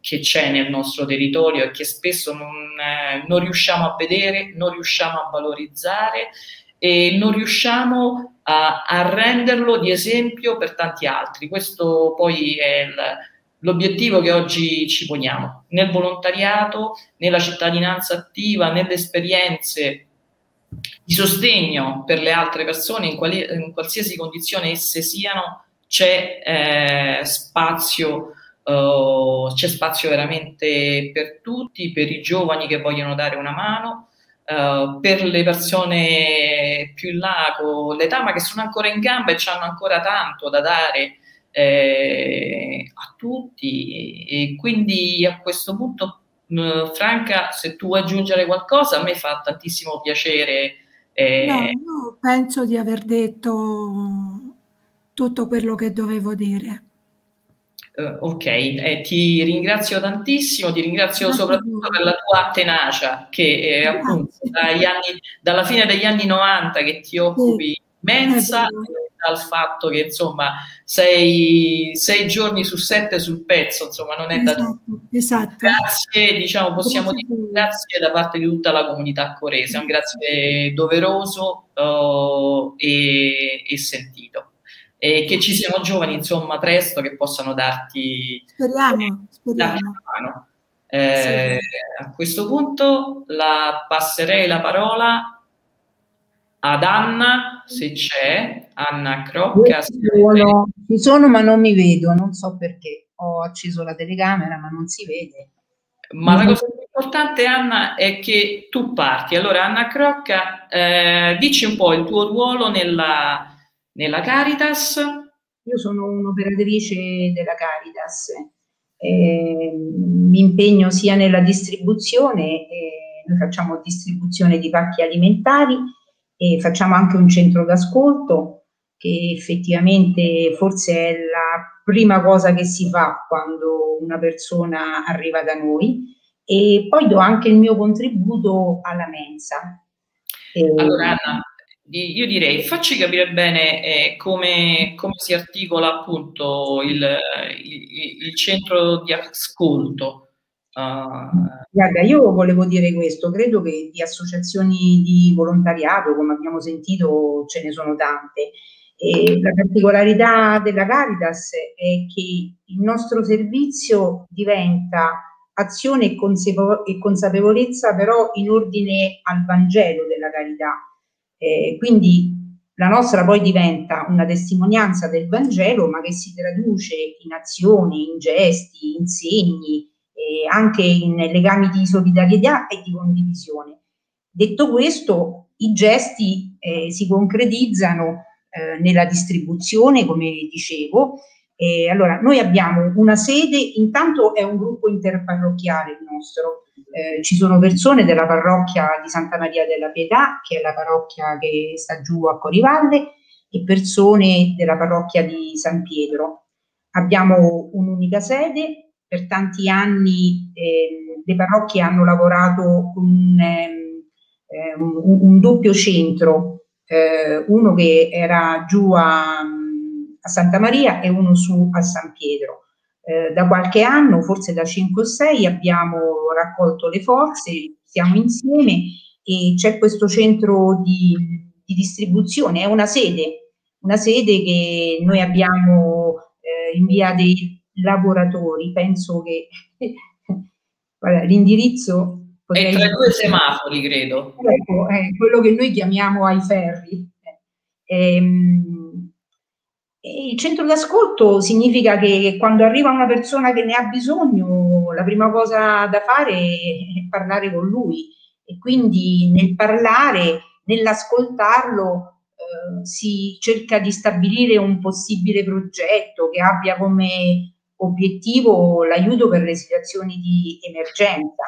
che c'è nel nostro territorio e che spesso non, non riusciamo a vedere, non riusciamo a valorizzare e non riusciamo a, a, renderlo di esempio per tanti altri. Questo poi è il, l'obiettivo che oggi ci poniamo nel volontariato, nella cittadinanza attiva, nelle esperienze di sostegno per le altre persone, in, quali, in qualsiasi condizione esse siano, c'è eh, spazio. Uh, c'è spazio veramente per tutti, per i giovani che vogliono dare una mano, uh, per le persone più in là con l'età, ma che sono ancora in gamba e hanno ancora tanto da dare eh, a tutti. E quindi a questo punto Franca se tu vuoi aggiungere qualcosa a me fa tantissimo piacere eh... no, no, penso di aver detto tutto quello che dovevo dire. Uh, ok, eh, ti ringrazio tantissimo, ti ringrazio Grazie soprattutto per la tua tenacia che è appunto anni, dalla fine degli anni 90 che ti occupi. Mensa dal fatto che insomma sei, sei, giorni su sette sul pezzo, insomma non è esatto, da tutto. Esatto. Grazie, diciamo, possiamo grazie. dire grazie da parte di tutta la comunità corese, un grazie doveroso uh, e, e, sentito. E che ci siano giovani, insomma, presto che possano darti, speriamo, speriamo. mano. Eh, sì. A questo punto la passerei la parola ad Anna, se c'è, Anna Crocca. Sono, ci sono, ma non mi vedo, non so perché. Ho acceso la telecamera, ma non si vede. Ma la cosa più importante, Anna, è che tu parti. Allora, Anna Crocca, eh, dici un po' il tuo ruolo nella, nella Caritas. Io sono un'operatrice della Caritas. Eh, mi impegno sia nella distribuzione, eh, noi facciamo distribuzione di pacchi alimentari, e facciamo anche un centro d'ascolto che effettivamente forse è la prima cosa che si fa quando una persona arriva da noi e poi do anche il mio contributo alla mensa. Allora Anna, io direi facci capire bene eh, come, come, si articola appunto il, il, il centro di ascolto. Uh, Guarda, io volevo dire questo, credo che di associazioni di volontariato, come abbiamo sentito, ce ne sono tante. E la particolarità della Caritas è che il nostro servizio diventa azione e, consapevo- consapevolezza però in ordine al Vangelo della carità. Eh, quindi la nostra poi diventa una testimonianza del Vangelo, ma che si traduce in azioni, in gesti, in segni, eh, anche in legami di solidarietà e di condivisione. Detto questo, i gesti eh, si concretizzano eh, nella distribuzione, come dicevo, E allora, noi abbiamo una sede, intanto è un gruppo interparrocchiale il nostro, eh, ci sono persone della parrocchia di Santa Maria della Pietà, che è la parrocchia che sta giù a Corivalle, e persone della parrocchia di San Pietro. Abbiamo un'unica sede, per tanti anni eh, le parrocchie hanno lavorato con un, eh, un, un doppio centro, eh, uno che era giù a, a, Santa Maria e uno su a San Pietro. Eh, da qualche anno, forse da 5 o 6, abbiamo raccolto le forze, siamo insieme e c'è questo centro di, di distribuzione, è una sede una sede che noi abbiamo eh, in via dei lavoratori, penso che [laughs] guarda, l'indirizzo... È tra due semafori, credo. Ecco, è quello che noi chiamiamo ai ferri. Ehm, il centro d'ascolto significa che quando arriva una persona che ne ha bisogno, la prima cosa da fare è parlare con lui e quindi nel parlare, nell'ascoltarlo, eh, si cerca di stabilire un possibile progetto che abbia come obiettivo l'aiuto per le situazioni di emergenza.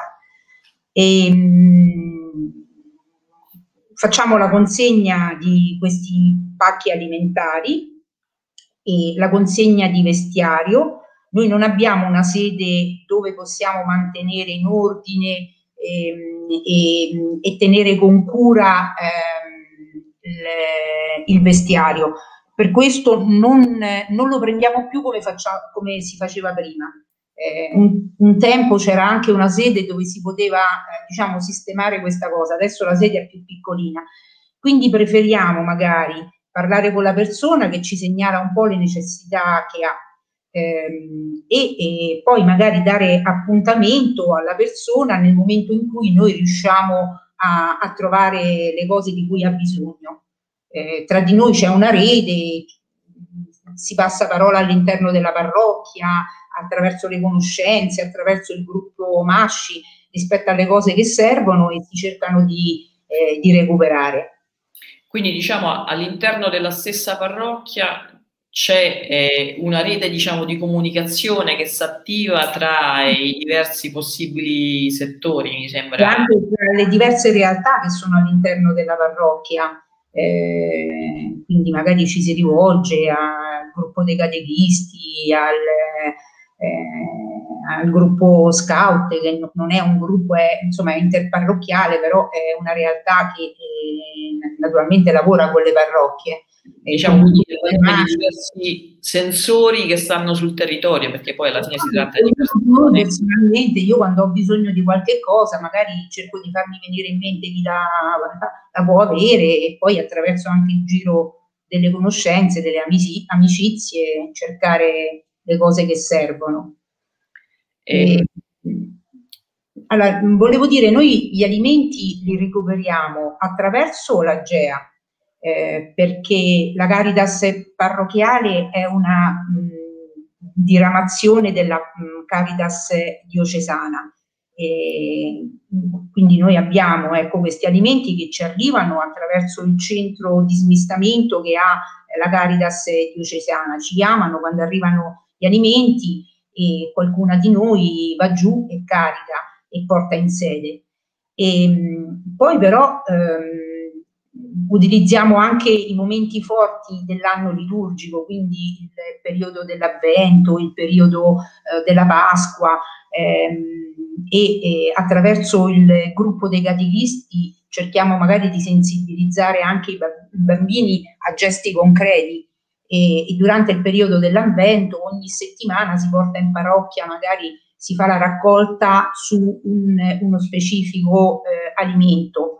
E, mh, mm, facciamo la consegna di questi pacchi alimentari e la consegna di vestiario. Noi non abbiamo una sede dove possiamo mantenere in ordine ehm, e, e, tenere con cura eh, il, il vestiario. Per questo non, non, lo prendiamo più come, faccia, come si faceva prima. Eh, un, un, tempo c'era anche una sede dove si poteva eh, diciamo, sistemare questa cosa, adesso la sede è più piccolina. Quindi preferiamo magari parlare con la persona che ci segnala un po' le necessità che ha ehm, e, e, poi magari dare appuntamento alla persona nel momento in cui noi riusciamo a, a trovare le cose di cui ha bisogno. Eh, tra di noi c'è una rete, si passa parola all'interno della parrocchia, attraverso le conoscenze, attraverso il gruppo Masci, rispetto alle cose che servono e si cercano di, eh, di recuperare. Quindi diciamo all'interno della stessa parrocchia c'è eh, una rete diciamo, di comunicazione che si attiva tra i diversi possibili settori, mi sembra. E anche tra le diverse realtà che sono all'interno della parrocchia. Eh, quindi magari ci si rivolge al gruppo dei catechisti, al, eh, al gruppo scout, che non è un gruppo, è, insomma, è interparrocchiale, però è una realtà che eh, naturalmente lavora con le parrocchie diciamo quindi diversi sensori che stanno sul territorio, perché poi alla fine si tratta di persone. Personalmente, io quando ho bisogno di qualche cosa, magari cerco di farmi venire in mente chi la, la può avere e poi attraverso anche il giro delle conoscenze, delle amici, amicizie, cercare le cose che servono. E, allora, volevo dire, noi gli alimenti li recuperiamo attraverso la GEA, eh, perché la Caritas parrocchiale è una mh, diramazione della mh, Caritas diocesana. E quindi noi abbiamo ecco, questi alimenti che ci arrivano attraverso il centro di smistamento che ha la Caritas diocesana. Ci chiamano quando arrivano gli alimenti e qualcuna di noi va giù e carica e porta in sede. E, poi però ehm, utilizziamo anche i momenti forti dell'anno liturgico, quindi il periodo dell'Avvento, il periodo eh, della Pasqua ehm, e, e, attraverso il gruppo dei catechisti cerchiamo magari di sensibilizzare anche i bambini a gesti concreti. E, e durante il periodo dell'Avvento ogni settimana si porta in parrocchia magari si fa la raccolta su un, uno specifico eh, alimento.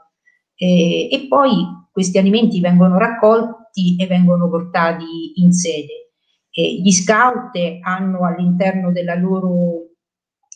E, e poi questi alimenti vengono raccolti e vengono portati in sede. E gli scout hanno all'interno della loro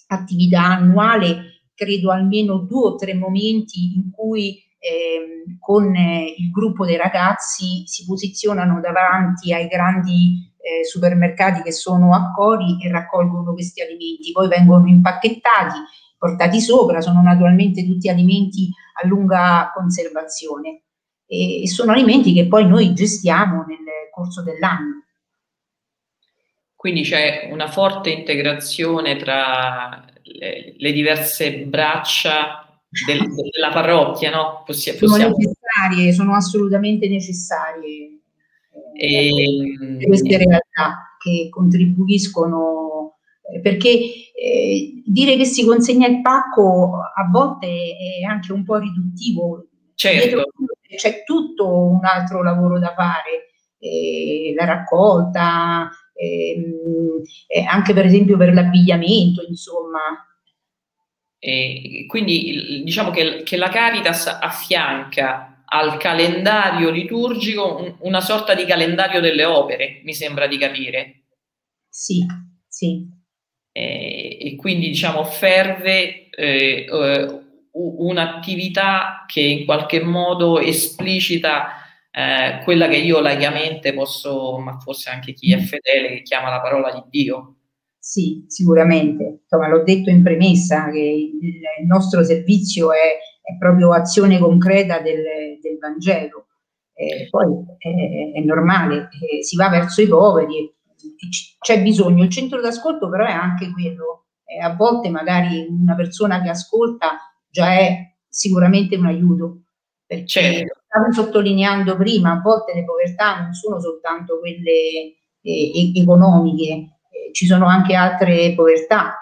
attività annuale, credo almeno due o tre momenti in cui eh, con il gruppo dei ragazzi si posizionano davanti ai grandi eh, supermercati che sono a Cori e raccolgono questi alimenti, poi vengono impacchettati, portati sopra, sono naturalmente tutti alimenti a lunga conservazione e sono alimenti che poi noi gestiamo nel corso dell'anno. Quindi c'è una forte integrazione tra le, le diverse braccia del, della parrocchia, no? Possia, possiamo... Sono necessarie, sono assolutamente necessarie e... Ehm, queste realtà che contribuiscono eh, perché eh, dire che si consegna il pacco a volte è anche un po' riduttivo. Certo. c'è tutto un altro lavoro da fare, eh, la raccolta, ehm, eh, anche per esempio per l'abbigliamento, insomma. E quindi diciamo che, che, la Caritas affianca al calendario liturgico un, una sorta di calendario delle opere, mi sembra di capire. Sì, sì. E, e quindi diciamo ferve eh, eh, un'attività che in qualche modo esplicita eh, quella che io laicamente posso, ma forse anche chi è mm. fedele, che chiama la parola di Dio. Sì, sicuramente. Insomma, l'ho detto in premessa che il, nostro servizio è, è proprio azione concreta del, del Vangelo. Eh, poi è, è normale, eh, si va verso i poveri, c'è bisogno. Il centro d'ascolto però è anche quello. Eh, a volte magari una persona che ascolta già è sicuramente un aiuto, perché certo. stavo sottolineando prima, a volte le povertà non sono soltanto quelle eh, economiche, eh, ci sono anche altre povertà.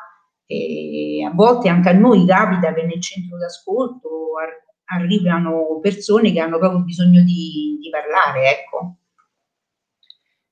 E a volte anche a noi capita che nel centro d'ascolto ar- arrivano persone che hanno proprio bisogno di, di parlare, ecco.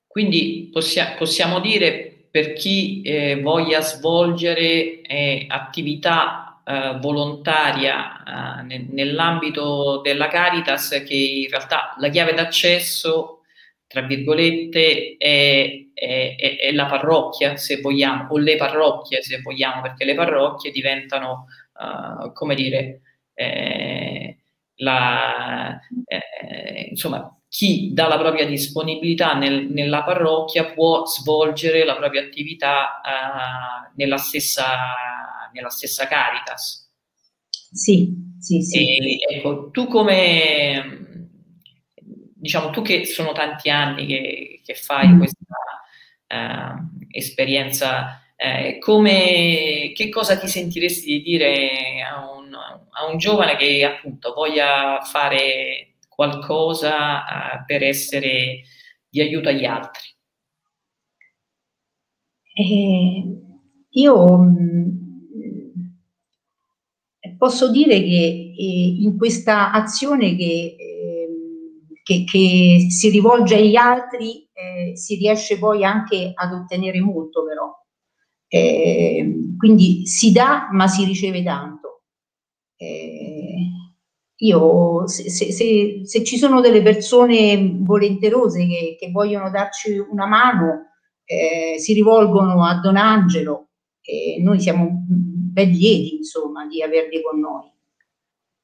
Quindi possia- possiamo dire per chi eh, voglia svolgere eh, attività eh, volontaria eh, nell'ambito della Caritas che in realtà la chiave d'accesso, tra virgolette, è, è, è, la parrocchia, se vogliamo, o le parrocchie, se vogliamo, perché le parrocchie diventano, uh, come dire, eh, la, eh, insomma, chi dà la propria disponibilità nel, nella parrocchia può svolgere la propria attività uh, nella stessa nella stessa Caritas. Sì, sì, sì. E, ecco, tu come, diciamo, tu che sono tanti anni che, che fai mm. questa uh, esperienza, eh, come, che cosa ti sentiresti di dire a un, a un giovane che appunto voglia fare qualcosa uh, per essere di aiuto agli altri? Eh, io mm, posso dire che eh, in questa azione che, eh, che, che, si rivolge agli altri eh, si riesce poi anche ad ottenere molto però. Ehm, quindi si dà ma si riceve tanto. Eh, io, se, se, se, se, ci sono delle persone volenterose che, che vogliono darci una mano, eh, si rivolgono a Don Angelo e noi siamo ben lieti, insomma, di averli con noi.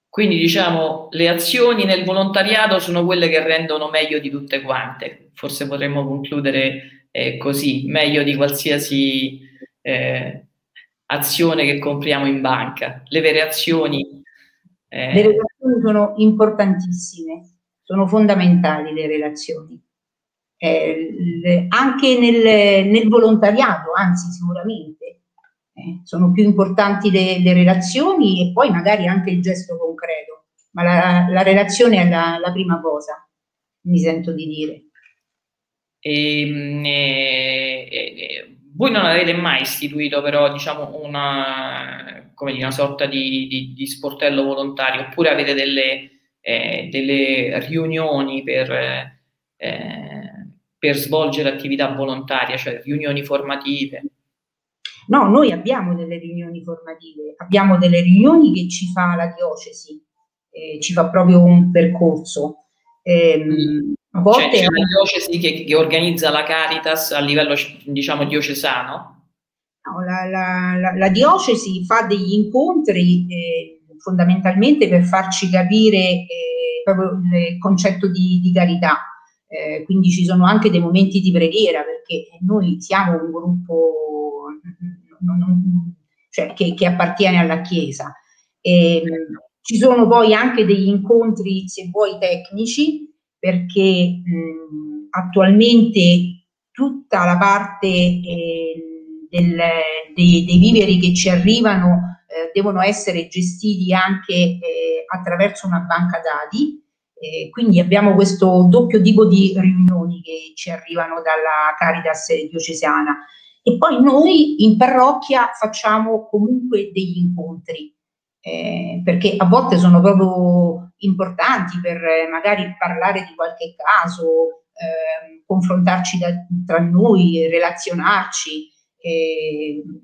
Quindi diciamo le azioni nel volontariato sono quelle che rendono meglio di tutte quante, forse potremmo concludere eh, così, meglio di qualsiasi eh, azione che compriamo in banca. Le vere azioni... Eh... Le relazioni sono importantissime, sono fondamentali le relazioni. Eh, le, anche nel, nel volontariato, anzi sicuramente, eh, sono più importanti le, relazioni e poi magari anche il gesto concreto, ma la, la relazione è la, la, prima cosa, mi sento di dire. E, eh, eh, voi non avete mai istituito però diciamo una, dire, una sorta di, di, di, sportello volontario oppure avete delle, eh, delle riunioni per, eh, per svolgere attività volontaria, cioè riunioni formative? No, noi abbiamo delle riunioni formative, abbiamo delle riunioni che ci fa la diocesi, eh, ci fa proprio un percorso. Eh, a volte cioè, c'è la diocesi che, che, organizza la Caritas a livello diciamo diocesano? No, la, la, la, la diocesi fa degli incontri eh, fondamentalmente per farci capire eh, proprio il concetto di, di carità. Eh, quindi ci sono anche dei momenti di preghiera perché noi siamo un gruppo cioè, che, che, appartiene alla Chiesa. E, ci sono poi anche degli incontri, se vuoi, tecnici, perché mh, attualmente tutta la parte eh, del, dei, dei, viveri che ci arrivano eh, devono essere gestiti anche eh, attraverso una banca dati. quindi abbiamo questo doppio tipo di riunioni che ci arrivano dalla Caritas diocesana. E poi noi in parrocchia facciamo comunque degli incontri, eh, perché a volte sono proprio importanti per eh, magari parlare di qualche caso, eh, confrontarci da, tra noi, relazionarci.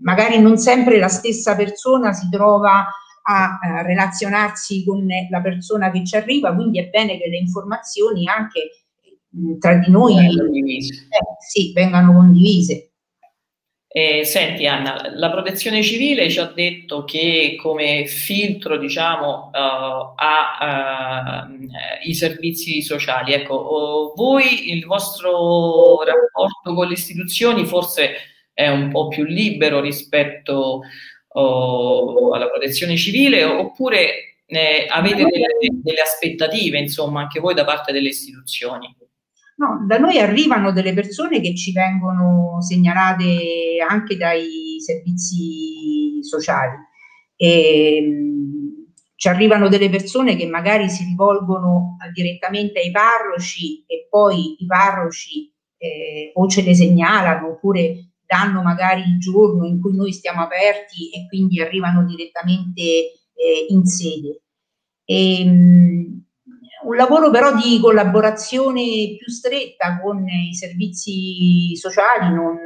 magari non sempre la stessa persona si trova a, a relazionarsi con la persona che ci arriva, quindi è bene che le informazioni anche tra di noi eh, sì, vengano condivise. Eh, senti Anna, la protezione civile ci ha detto che come filtro diciamo uh, ha uh, i servizi sociali. Ecco, uh, voi il vostro rapporto con le istituzioni forse è un po' più libero rispetto alla protezione civile oppure eh, avete delle, delle aspettative insomma anche voi da parte delle istituzioni? No, da noi arrivano delle persone che ci vengono segnalate anche dai servizi sociali. E, ehm, ci arrivano delle persone che magari si rivolgono direttamente ai parroci e poi i parroci eh, o ce le segnalano oppure danno magari il giorno in cui noi stiamo aperti e quindi arrivano direttamente eh, in sede. E, ehm, un lavoro però di collaborazione più stretta con i servizi sociali non,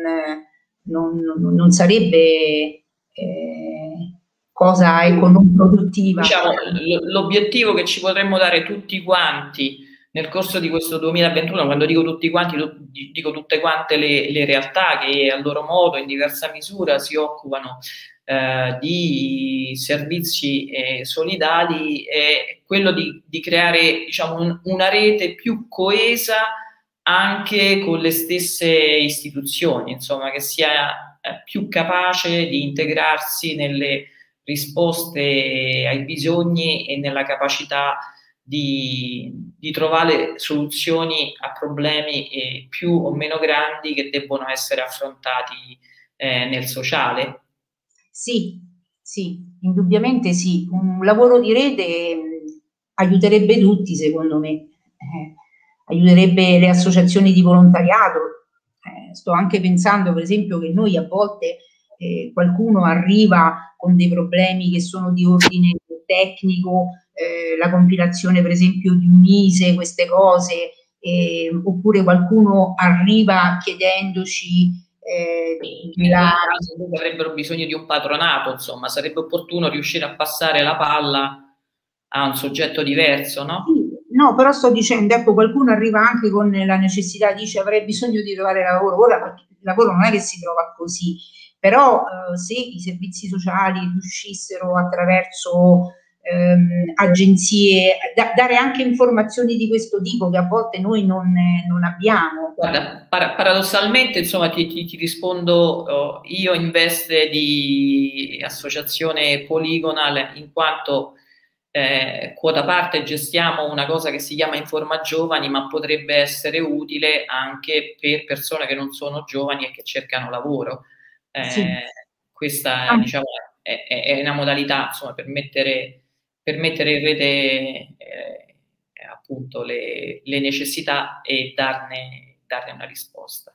non, non sarebbe eh, cosa non produttiva. Diciamo, l'obiettivo che ci potremmo dare tutti quanti nel corso di questo 2021, quando dico tutti quanti, dico tutte quante le, le realtà che a loro modo, in diversa misura, si occupano eh, di servizi eh, solidali è quello di, di creare diciamo, un, una rete più coesa anche con le stesse istituzioni, insomma, che sia eh, più capace di integrarsi nelle risposte ai bisogni e nella capacità di, di trovare soluzioni a problemi eh, più o meno grandi che debbono essere affrontati eh, nel sociale. Sì, sì, indubbiamente sì. Un lavoro di rete aiuterebbe tutti, secondo me. Eh, aiuterebbe le associazioni di volontariato. Eh, sto anche pensando, per esempio, che noi a volte eh, qualcuno arriva con dei problemi che sono di ordine tecnico, eh, la compilazione, per esempio, di un ISE, queste cose, eh, oppure qualcuno arriva chiedendoci eh, in la... avrebbero bisogno di un patronato, insomma, sarebbe opportuno riuscire a passare la palla a un soggetto diverso, no? no, però sto dicendo, ecco, qualcuno arriva anche con la necessità, dice avrei bisogno di trovare lavoro, ora il lavoro non è che si trova così, però eh, se i servizi sociali riuscissero attraverso ehm, agenzie, da, dare anche informazioni di questo tipo che a volte noi non, non abbiamo. Guarda, par- paradossalmente, insomma, ti, ti, ti rispondo oh, io in veste di associazione Polygonal in quanto eh, quota parte gestiamo una cosa che si chiama Informa Giovani, ma potrebbe essere utile anche per persone che non sono giovani e che cercano lavoro. Eh, sì. Questa ah. diciamo, è, è, una modalità insomma, per mettere per mettere in rete eh, appunto le, le, necessità e darne, darne, una risposta.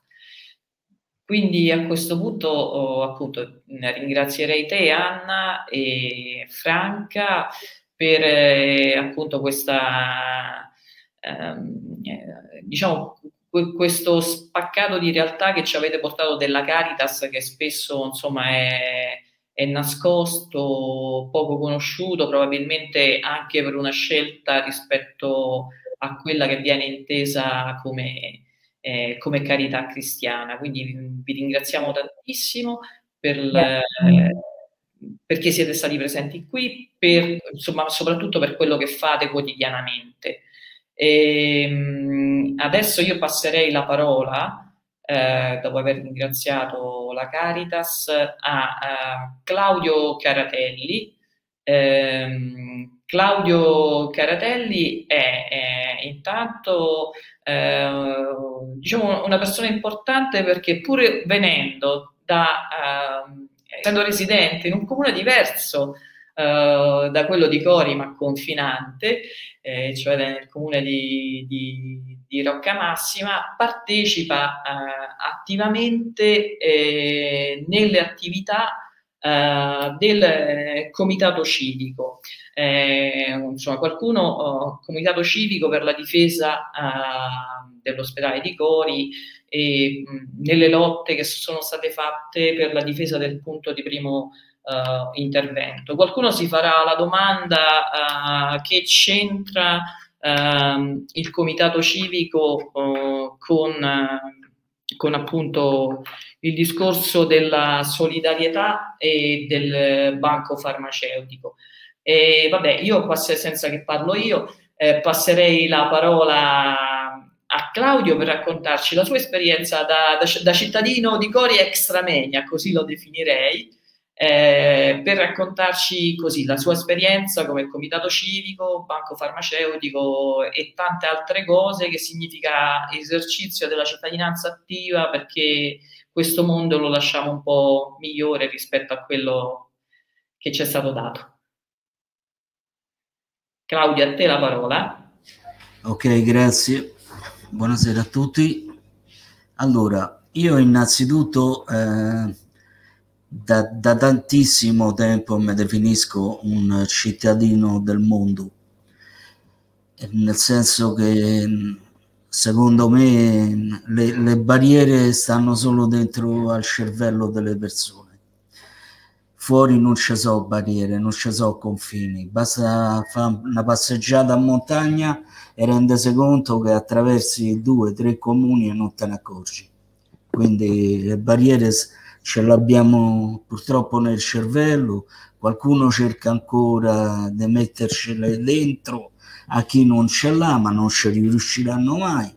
Quindi a questo punto oh, appunto ringrazierei te Anna e Franca per eh, appunto questa ehm, eh, diciamo questo spaccato di realtà che ci avete portato della Caritas che spesso insomma è è nascosto, poco conosciuto, probabilmente anche per una scelta rispetto a quella che viene intesa come, eh, come carità cristiana. Quindi vi ringraziamo tantissimo per, eh, perché siete stati presenti qui, per, insomma, soprattutto per quello che fate quotidianamente. E, ehm, adesso io passerei la parola eh, dopo aver ringraziato la Caritas, a, a Claudio Caratelli. Eh, Claudio Caratelli è, è intanto eh, diciamo una persona importante perché pur venendo da, eh, essendo residente in un comune diverso eh, da quello di Cori ma confinante, eh, cioè nel comune di, di, di Roccamassima, partecipa eh, attivamente eh, nelle attività del comitato civico. Insomma, qualcuno, uh, comitato civico per la difesa dell'ospedale di Cori e mh, nelle lotte che sono state fatte per la difesa del punto di primo intervento. Qualcuno si farà la domanda che c'entra ehm, il comitato civico con con appunto il discorso della solidarietà e del banco farmaceutico. E vabbè, io passo, senza che parlo io, eh, passerei la parola a Claudio per raccontarci la sua esperienza da, da, da cittadino di Cori extramenia, così lo definirei, eh, per raccontarci così la sua esperienza come comitato civico, banco farmaceutico e tante altre cose che significa esercizio della cittadinanza attiva perché questo mondo lo lasciamo un po' migliore rispetto a quello che ci è stato dato. Claudia, a te la parola. Ok, grazie. Buonasera a tutti. Allora, io innanzitutto eh, da, da tantissimo tempo mi definisco un cittadino del mondo, nel senso che secondo me le, le, barriere stanno solo dentro al cervello delle persone. Fuori non ci sono barriere, non ci sono confini, basta fare una passeggiata a montagna e rendersi conto che attraversi due tre comuni e non te ne accorgi. Quindi le barriere ce l'abbiamo purtroppo nel cervello, qualcuno cerca ancora di mettercele dentro a chi non ce l'ha, ma non ci riusciranno mai.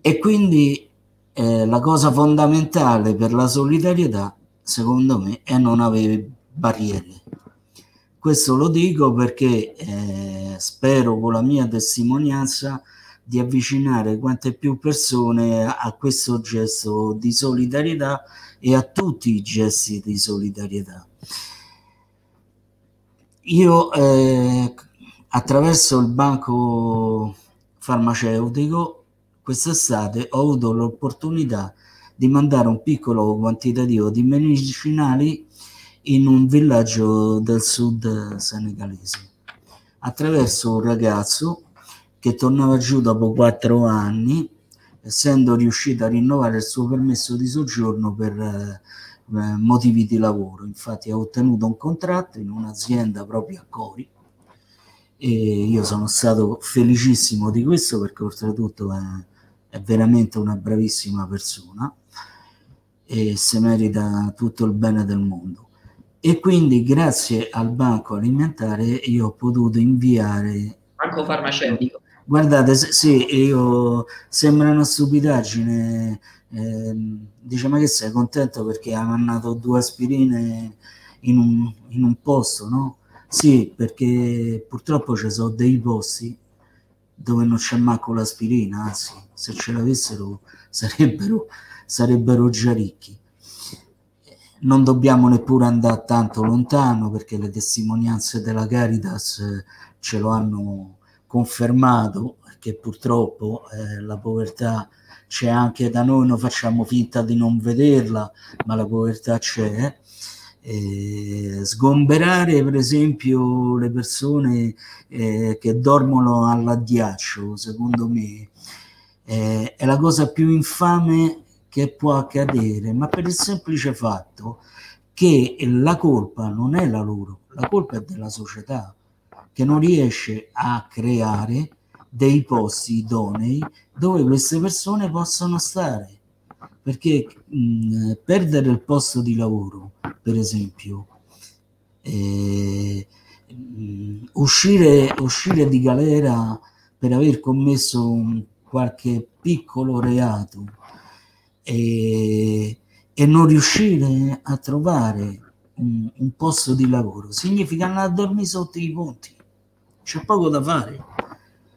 E quindi eh, la cosa fondamentale per la solidarietà, secondo me, è non avere barriere. Questo lo dico perché eh, spero con la mia testimonianza di avvicinare quante più persone a questo gesto di solidarietà e a tutti i gesti di solidarietà. Io eh, attraverso il banco farmaceutico quest'estate ho avuto l'opportunità di mandare un piccolo quantitativo di medicinali in un villaggio del sud senegalese attraverso un ragazzo che tornava giù dopo quattro anni essendo riuscito a rinnovare il suo permesso di soggiorno per eh, motivi di lavoro. Infatti ha ottenuto un contratto in un'azienda proprio a Cori e io sono stato felicissimo di questo perché oltretutto è, è veramente una bravissima persona e si merita tutto il bene del mondo. E quindi grazie al banco alimentare io ho potuto inviare... Banco farmaceutico Guardate, sì, io sembra una stupidaggine. Eh, dice, ma che sei contento perché ha mandato due aspirine in un, in un posto, no? Sì, perché purtroppo ci sono dei posti dove non c'è manco l'aspirina, anzi, se ce l'avessero sarebbero, sarebbero già ricchi. Non dobbiamo neppure andare tanto lontano perché le testimonianze della Caritas ce lo hanno confermato che purtroppo eh, la povertà c'è anche da noi, noi facciamo finta di non vederla, ma la povertà c'è. Eh, sgomberare per esempio le persone eh, che dormono all'addiaccio, secondo me, eh, è la cosa più infame che può accadere, ma per il semplice fatto che la colpa non è la loro, la colpa è della società che non riesce a creare dei posti idonei dove queste persone possano stare. Perché mh, perdere il posto di lavoro, per esempio, eh, mh, uscire, uscire di galera per aver commesso un, qualche piccolo reato e, e non riuscire a trovare un, un, posto di lavoro significa andare a dormire sotto i ponti c'è poco da fare.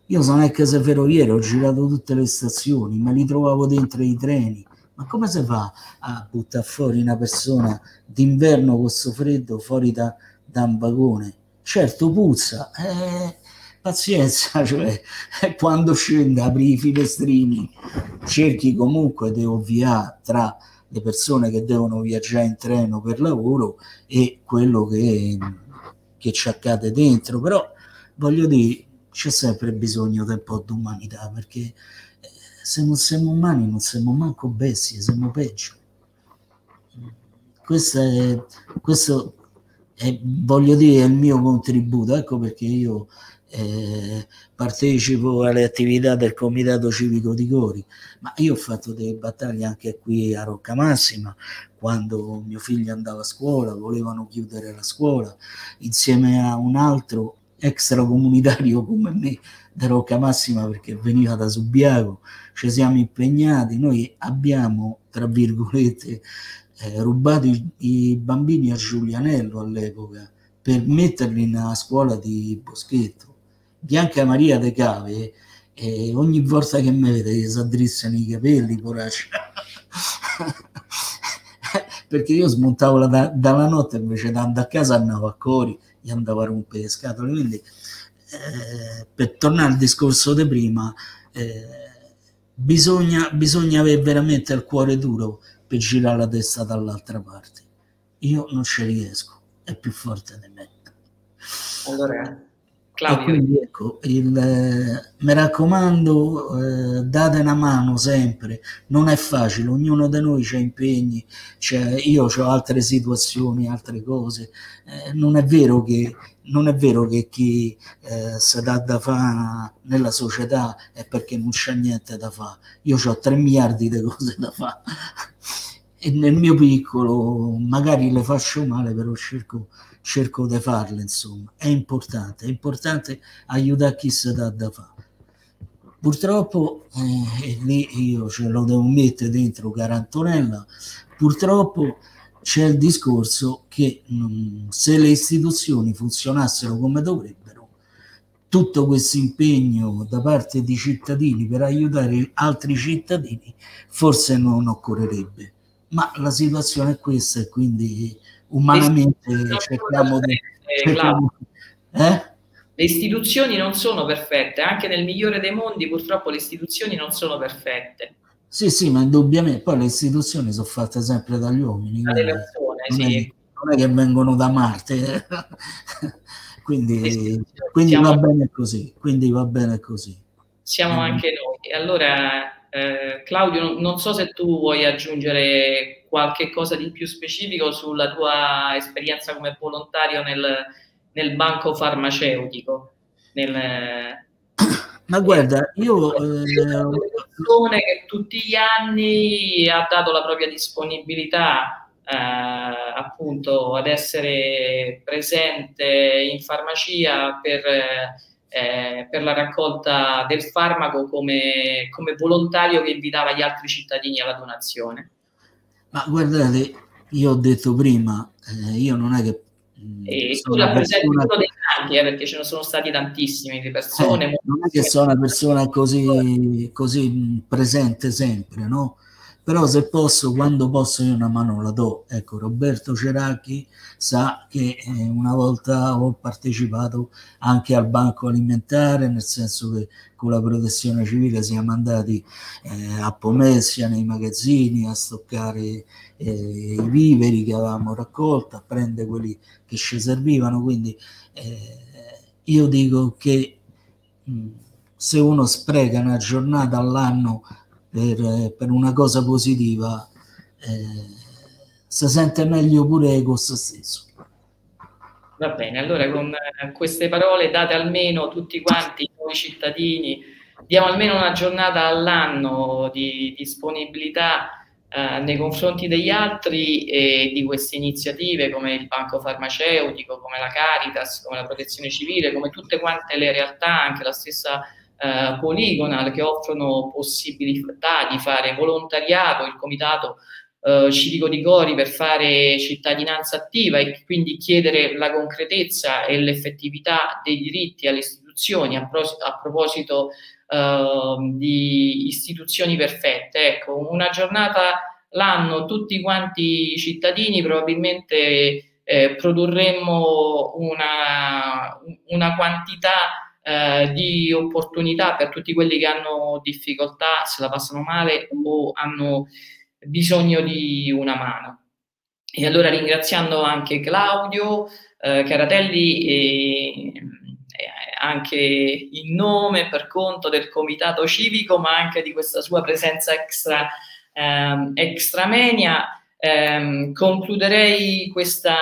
Io sono ex ferroviere, ho girato tutte le stazioni, me li trovavo dentro i treni. Ma come si fa a buttare fuori una persona d'inverno con questo freddo fuori da, da un vagone? Certo puzza, eh, pazienza, [laughs] cioè quando scende apri i finestrini, cerchi comunque di ovviare tra le persone che devono viaggiare in treno per lavoro e quello che, che ci accade dentro, però voglio dire, c'è sempre bisogno un po' di umanità perché eh, se non siamo umani non siamo manco bestie, siamo peggio. Questo è, questo è, voglio dire, il mio contributo, ecco perché io eh, partecipo alle attività del Comitato Civico di Gori, ma io ho fatto delle battaglie anche qui a Rocca Massima, quando mio figlio andava a scuola, volevano chiudere la scuola, insieme a un altro extracomunitario come me da Rocca Massima perché veniva da Subiaco, ci siamo impegnati, noi abbiamo, tra virgolette, eh, rubato i, i bambini a Giulianello all'epoca per metterli nella scuola di Boschetto Bianca Maria De Cave e ogni volta che mi vede si addrizzano i capelli, poraccia. [laughs] perché io smontavo la, da, dalla notte invece di andare a casa andavo a Cori gli andavo a rompere le scatole quindi eh, per tornare al discorso di prima eh, bisogna, bisogna avere veramente il cuore duro per girare la testa dall'altra parte. Io non ci riesco è più forte di me. Allora Claudio. Quindi, ecco, il, eh, mi raccomando, eh, date una mano sempre, non è facile, ognuno di noi ha impegni, cioè, io ho altre situazioni, altre cose, eh, non, è vero che, non è vero che chi eh, si dà da fare nella società è perché non c'è niente da fare, io ho 3 miliardi di cose da fare [laughs] e nel mio piccolo magari le faccio male, però cerco cerco di farle, insomma. È importante, è importante aiutare chi si dà da fare. Purtroppo, eh, lì io ce lo devo mettere dentro Carantonella, purtroppo c'è il discorso che mh, mm, se le istituzioni funzionassero come dovrebbero, tutto questo impegno da parte di cittadini per aiutare altri cittadini forse non occorrerebbe. Ma la situazione è questa e quindi umanamente cerchiamo di... Cerchiamo, eh? Le istituzioni non sono perfette, anche nel migliore dei mondi purtroppo le istituzioni non sono perfette. Sì, sì, ma indubbiamente poi le istituzioni sono fatte sempre dagli uomini. Dalle persone, non, sì. è, non è che vengono da Marte. [laughs] quindi, quindi va bene così, quindi va bene così. Siamo mm. anche noi. Allora, eh, Claudio, non so se tu vuoi aggiungere qualche cosa di più specifico sulla tua esperienza come volontario nel, nel banco farmaceutico. Nel, Ma guarda, io... Eh, persone che tutti gli anni ha dato la propria disponibilità eh, appunto ad essere presente in farmacia per eh, per la raccolta del farmaco come, come, volontario che invitava gli altri cittadini alla donazione. Ma guardate, io ho detto prima, eh, io non è che... Mm, e tu rappresenti persona... uno dei tanti, eh, perché ce ne sono stati tantissimi di persone. Eh, non è che sono una persona così, così mm, presente sempre, no? Però se posso, quando posso io una mano la do. Ecco, Roberto Ceracchi sa che eh, una volta ho partecipato anche al banco alimentare, nel senso che con la protezione civile siamo andati eh, a Pomessia nei magazzini a stoccare eh, i viveri che avevamo raccolto, a prendere quelli che ci servivano, quindi eh, io dico che mh, mm, se uno spreca una giornata all'anno per, per una cosa positiva, eh, si sente meglio pure con se stesso. Va bene, allora con eh, queste parole date almeno tutti quanti noi cittadini, diamo almeno una giornata all'anno di disponibilità eh, nei confronti degli altri e di queste iniziative come il banco farmaceutico, come la Caritas, come la protezione civile, come tutte quante le realtà, anche la stessa eh, Polygonal che offrono possibilità di fare volontariato, il comitato eh, civico di Gori per fare cittadinanza attiva e quindi chiedere la concretezza e l'effettività dei diritti alle istituzioni a, pro, a proposito uh, di istituzioni perfette. Ecco, una giornata l'anno tutti quanti i cittadini probabilmente eh, produrremmo una, una quantità eh, di opportunità per tutti quelli che hanno difficoltà, se la passano male o hanno bisogno di una mano. E allora ringraziando anche Claudio eh, Caratelli e anche in nome per conto del comitato civico, ma anche di questa sua presenza extra, ehm, extramenia. Ehm, concluderei questa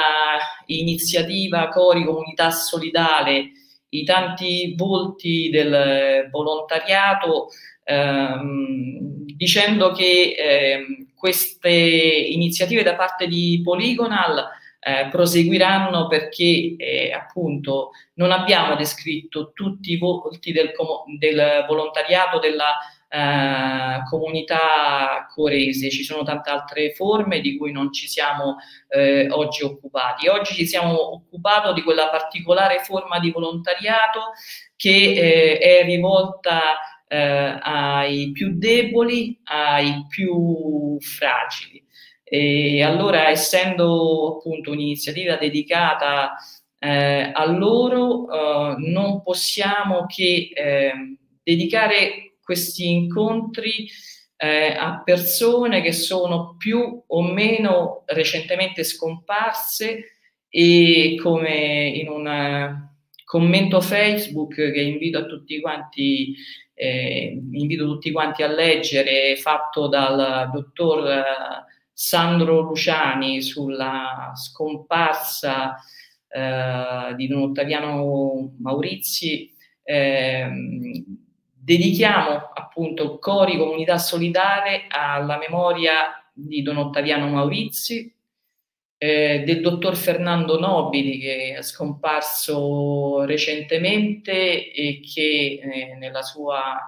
iniziativa Cori Comunità Solidale, i tanti volti del volontariato, ehm, dicendo che ehm, queste iniziative da parte di Polygonal eh, proseguiranno perché eh, appunto non abbiamo descritto tutti i volti del, del volontariato della eh, comunità corese, ci sono tante altre forme di cui non ci siamo eh, oggi occupati. Oggi ci siamo occupati di quella particolare forma di volontariato che eh, è rivolta eh, ai più deboli, ai più fragili. E allora, essendo appunto un'iniziativa dedicata eh, a loro, eh, non possiamo che eh, dedicare questi incontri eh, a persone che sono più o meno recentemente scomparse e come in un eh, commento Facebook che invito a tutti quanti eh, invito tutti quanti a leggere fatto dal dottor Sandro Luciani sulla scomparsa eh, di Don Ottaviano Maurizi, eh, dedichiamo appunto Cori Comunità Solidale alla memoria di Don Ottaviano Maurizi, eh, del dottor Fernando Nobili che è scomparso recentemente e che eh, nella sua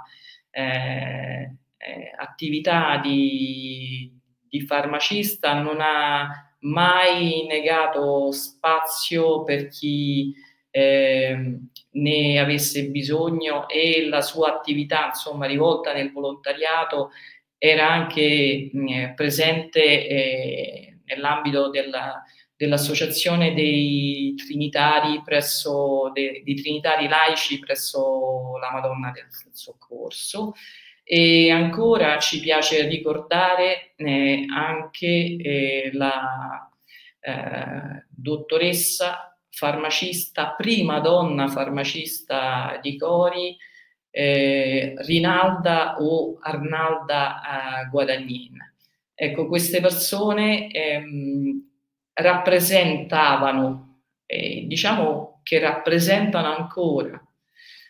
eh, eh attività di di farmacista non ha mai negato spazio per chi eh, ne avesse bisogno e la sua attività insomma rivolta nel volontariato era anche eh, presente eh, nell'ambito della, dell'associazione dei trinitari presso dei, dei trinitari laici presso la Madonna del Soccorso. E ancora ci piace ricordare eh, anche eh, la eh, dottoressa farmacista, prima donna farmacista di Cori, eh, Rinalda o Arnalda eh, Guadagnin. Ecco, queste persone ehm, rappresentavano, diciamo che rappresentano ancora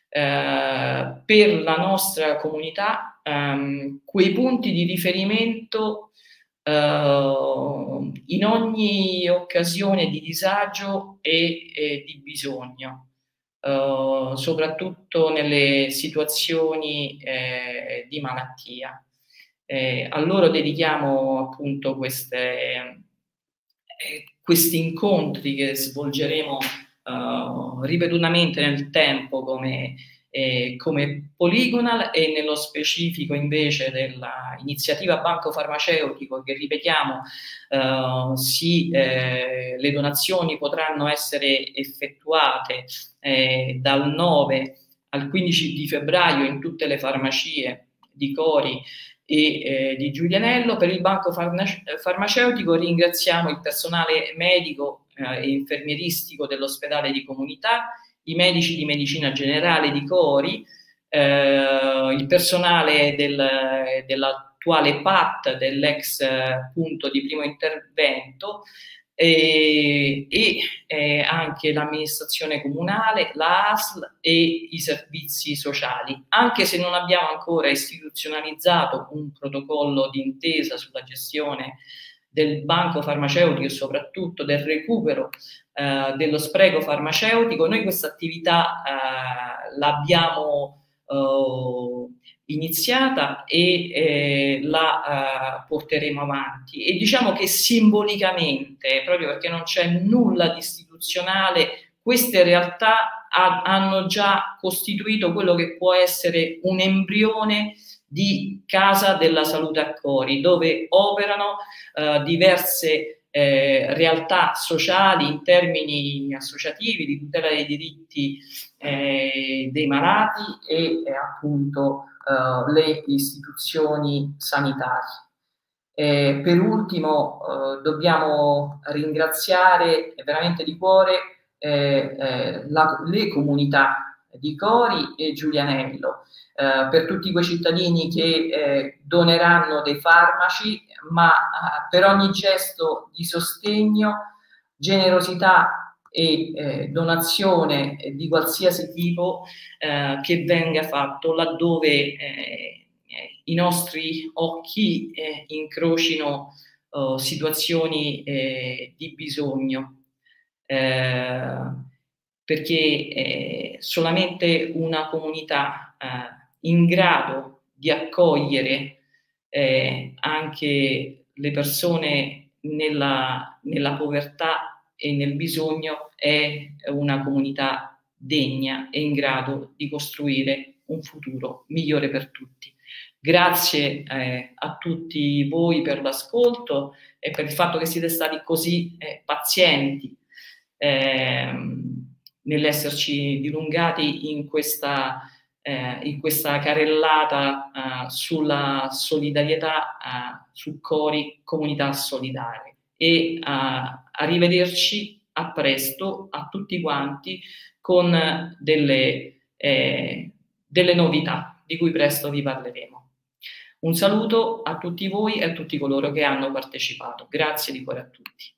eh, per la nostra comunità ehm, quei punti di riferimento eh, in ogni occasione di disagio e, e di bisogno, eh, soprattutto nelle situazioni eh, di malattia. a loro dedichiamo appunto queste, questi incontri che svolgeremo uh, ripetutamente nel tempo come, eh, come Polygonal e nello specifico invece dell'iniziativa Banco Farmaceutico che ripetiamo uh, sì, eh, le donazioni potranno essere effettuate eh, dal 9 al 15 di febbraio in tutte le farmacie di Cori e eh, di Giulianello. Per il banco farmaceutico ringraziamo il personale medico eh, e infermieristico dell'ospedale di comunità, i medici di medicina generale di Cori, eh, il personale del, dell'attuale PAT, dell'ex eh, punto di primo intervento, e, e eh, anche l'amministrazione comunale, la ASL e i servizi sociali. Anche se non abbiamo ancora istituzionalizzato un protocollo d'intesa sulla gestione del banco farmaceutico e soprattutto del recupero eh, dello spreco farmaceutico, noi questa attività eh, l'abbiamo eh, iniziata e eh, la eh, porteremo avanti. E diciamo che simbolicamente, proprio perché non c'è nulla di istituzionale, queste realtà ha, hanno già costituito quello che può essere un embrione di Casa della Salute a Cori, dove operano eh, diverse eh, realtà sociali in termini associativi di tutela dei diritti eh, dei malati e appunto eh, le istituzioni sanitarie. Eh, per ultimo eh, dobbiamo ringraziare veramente di cuore eh, eh la, le comunità di Cori e Giulianello eh, per tutti quei cittadini che eh, doneranno dei farmaci, ma per ogni gesto di sostegno, generosità e donazione di qualsiasi tipo che venga fatto laddove i nostri occhi eh, incrocino uh, situazioni eh, di bisogno, eh, perché eh, solamente una comunità eh, in grado di accogliere anche le persone nella, nella povertà e nel bisogno è una comunità degna e in grado di costruire un futuro migliore per tutti. Grazie eh, a tutti voi per l'ascolto e per il fatto che siete stati così eh, pazienti eh, nell'esserci dilungati in questa, eh, in questa carellata eh, sulla solidarietà eh, su Cori Comunità Solidale e a rivederci a presto a tutti quanti con delle, delle novità di cui presto vi parleremo. Un saluto a tutti voi e a tutti coloro che hanno partecipato. Grazie di cuore a tutti.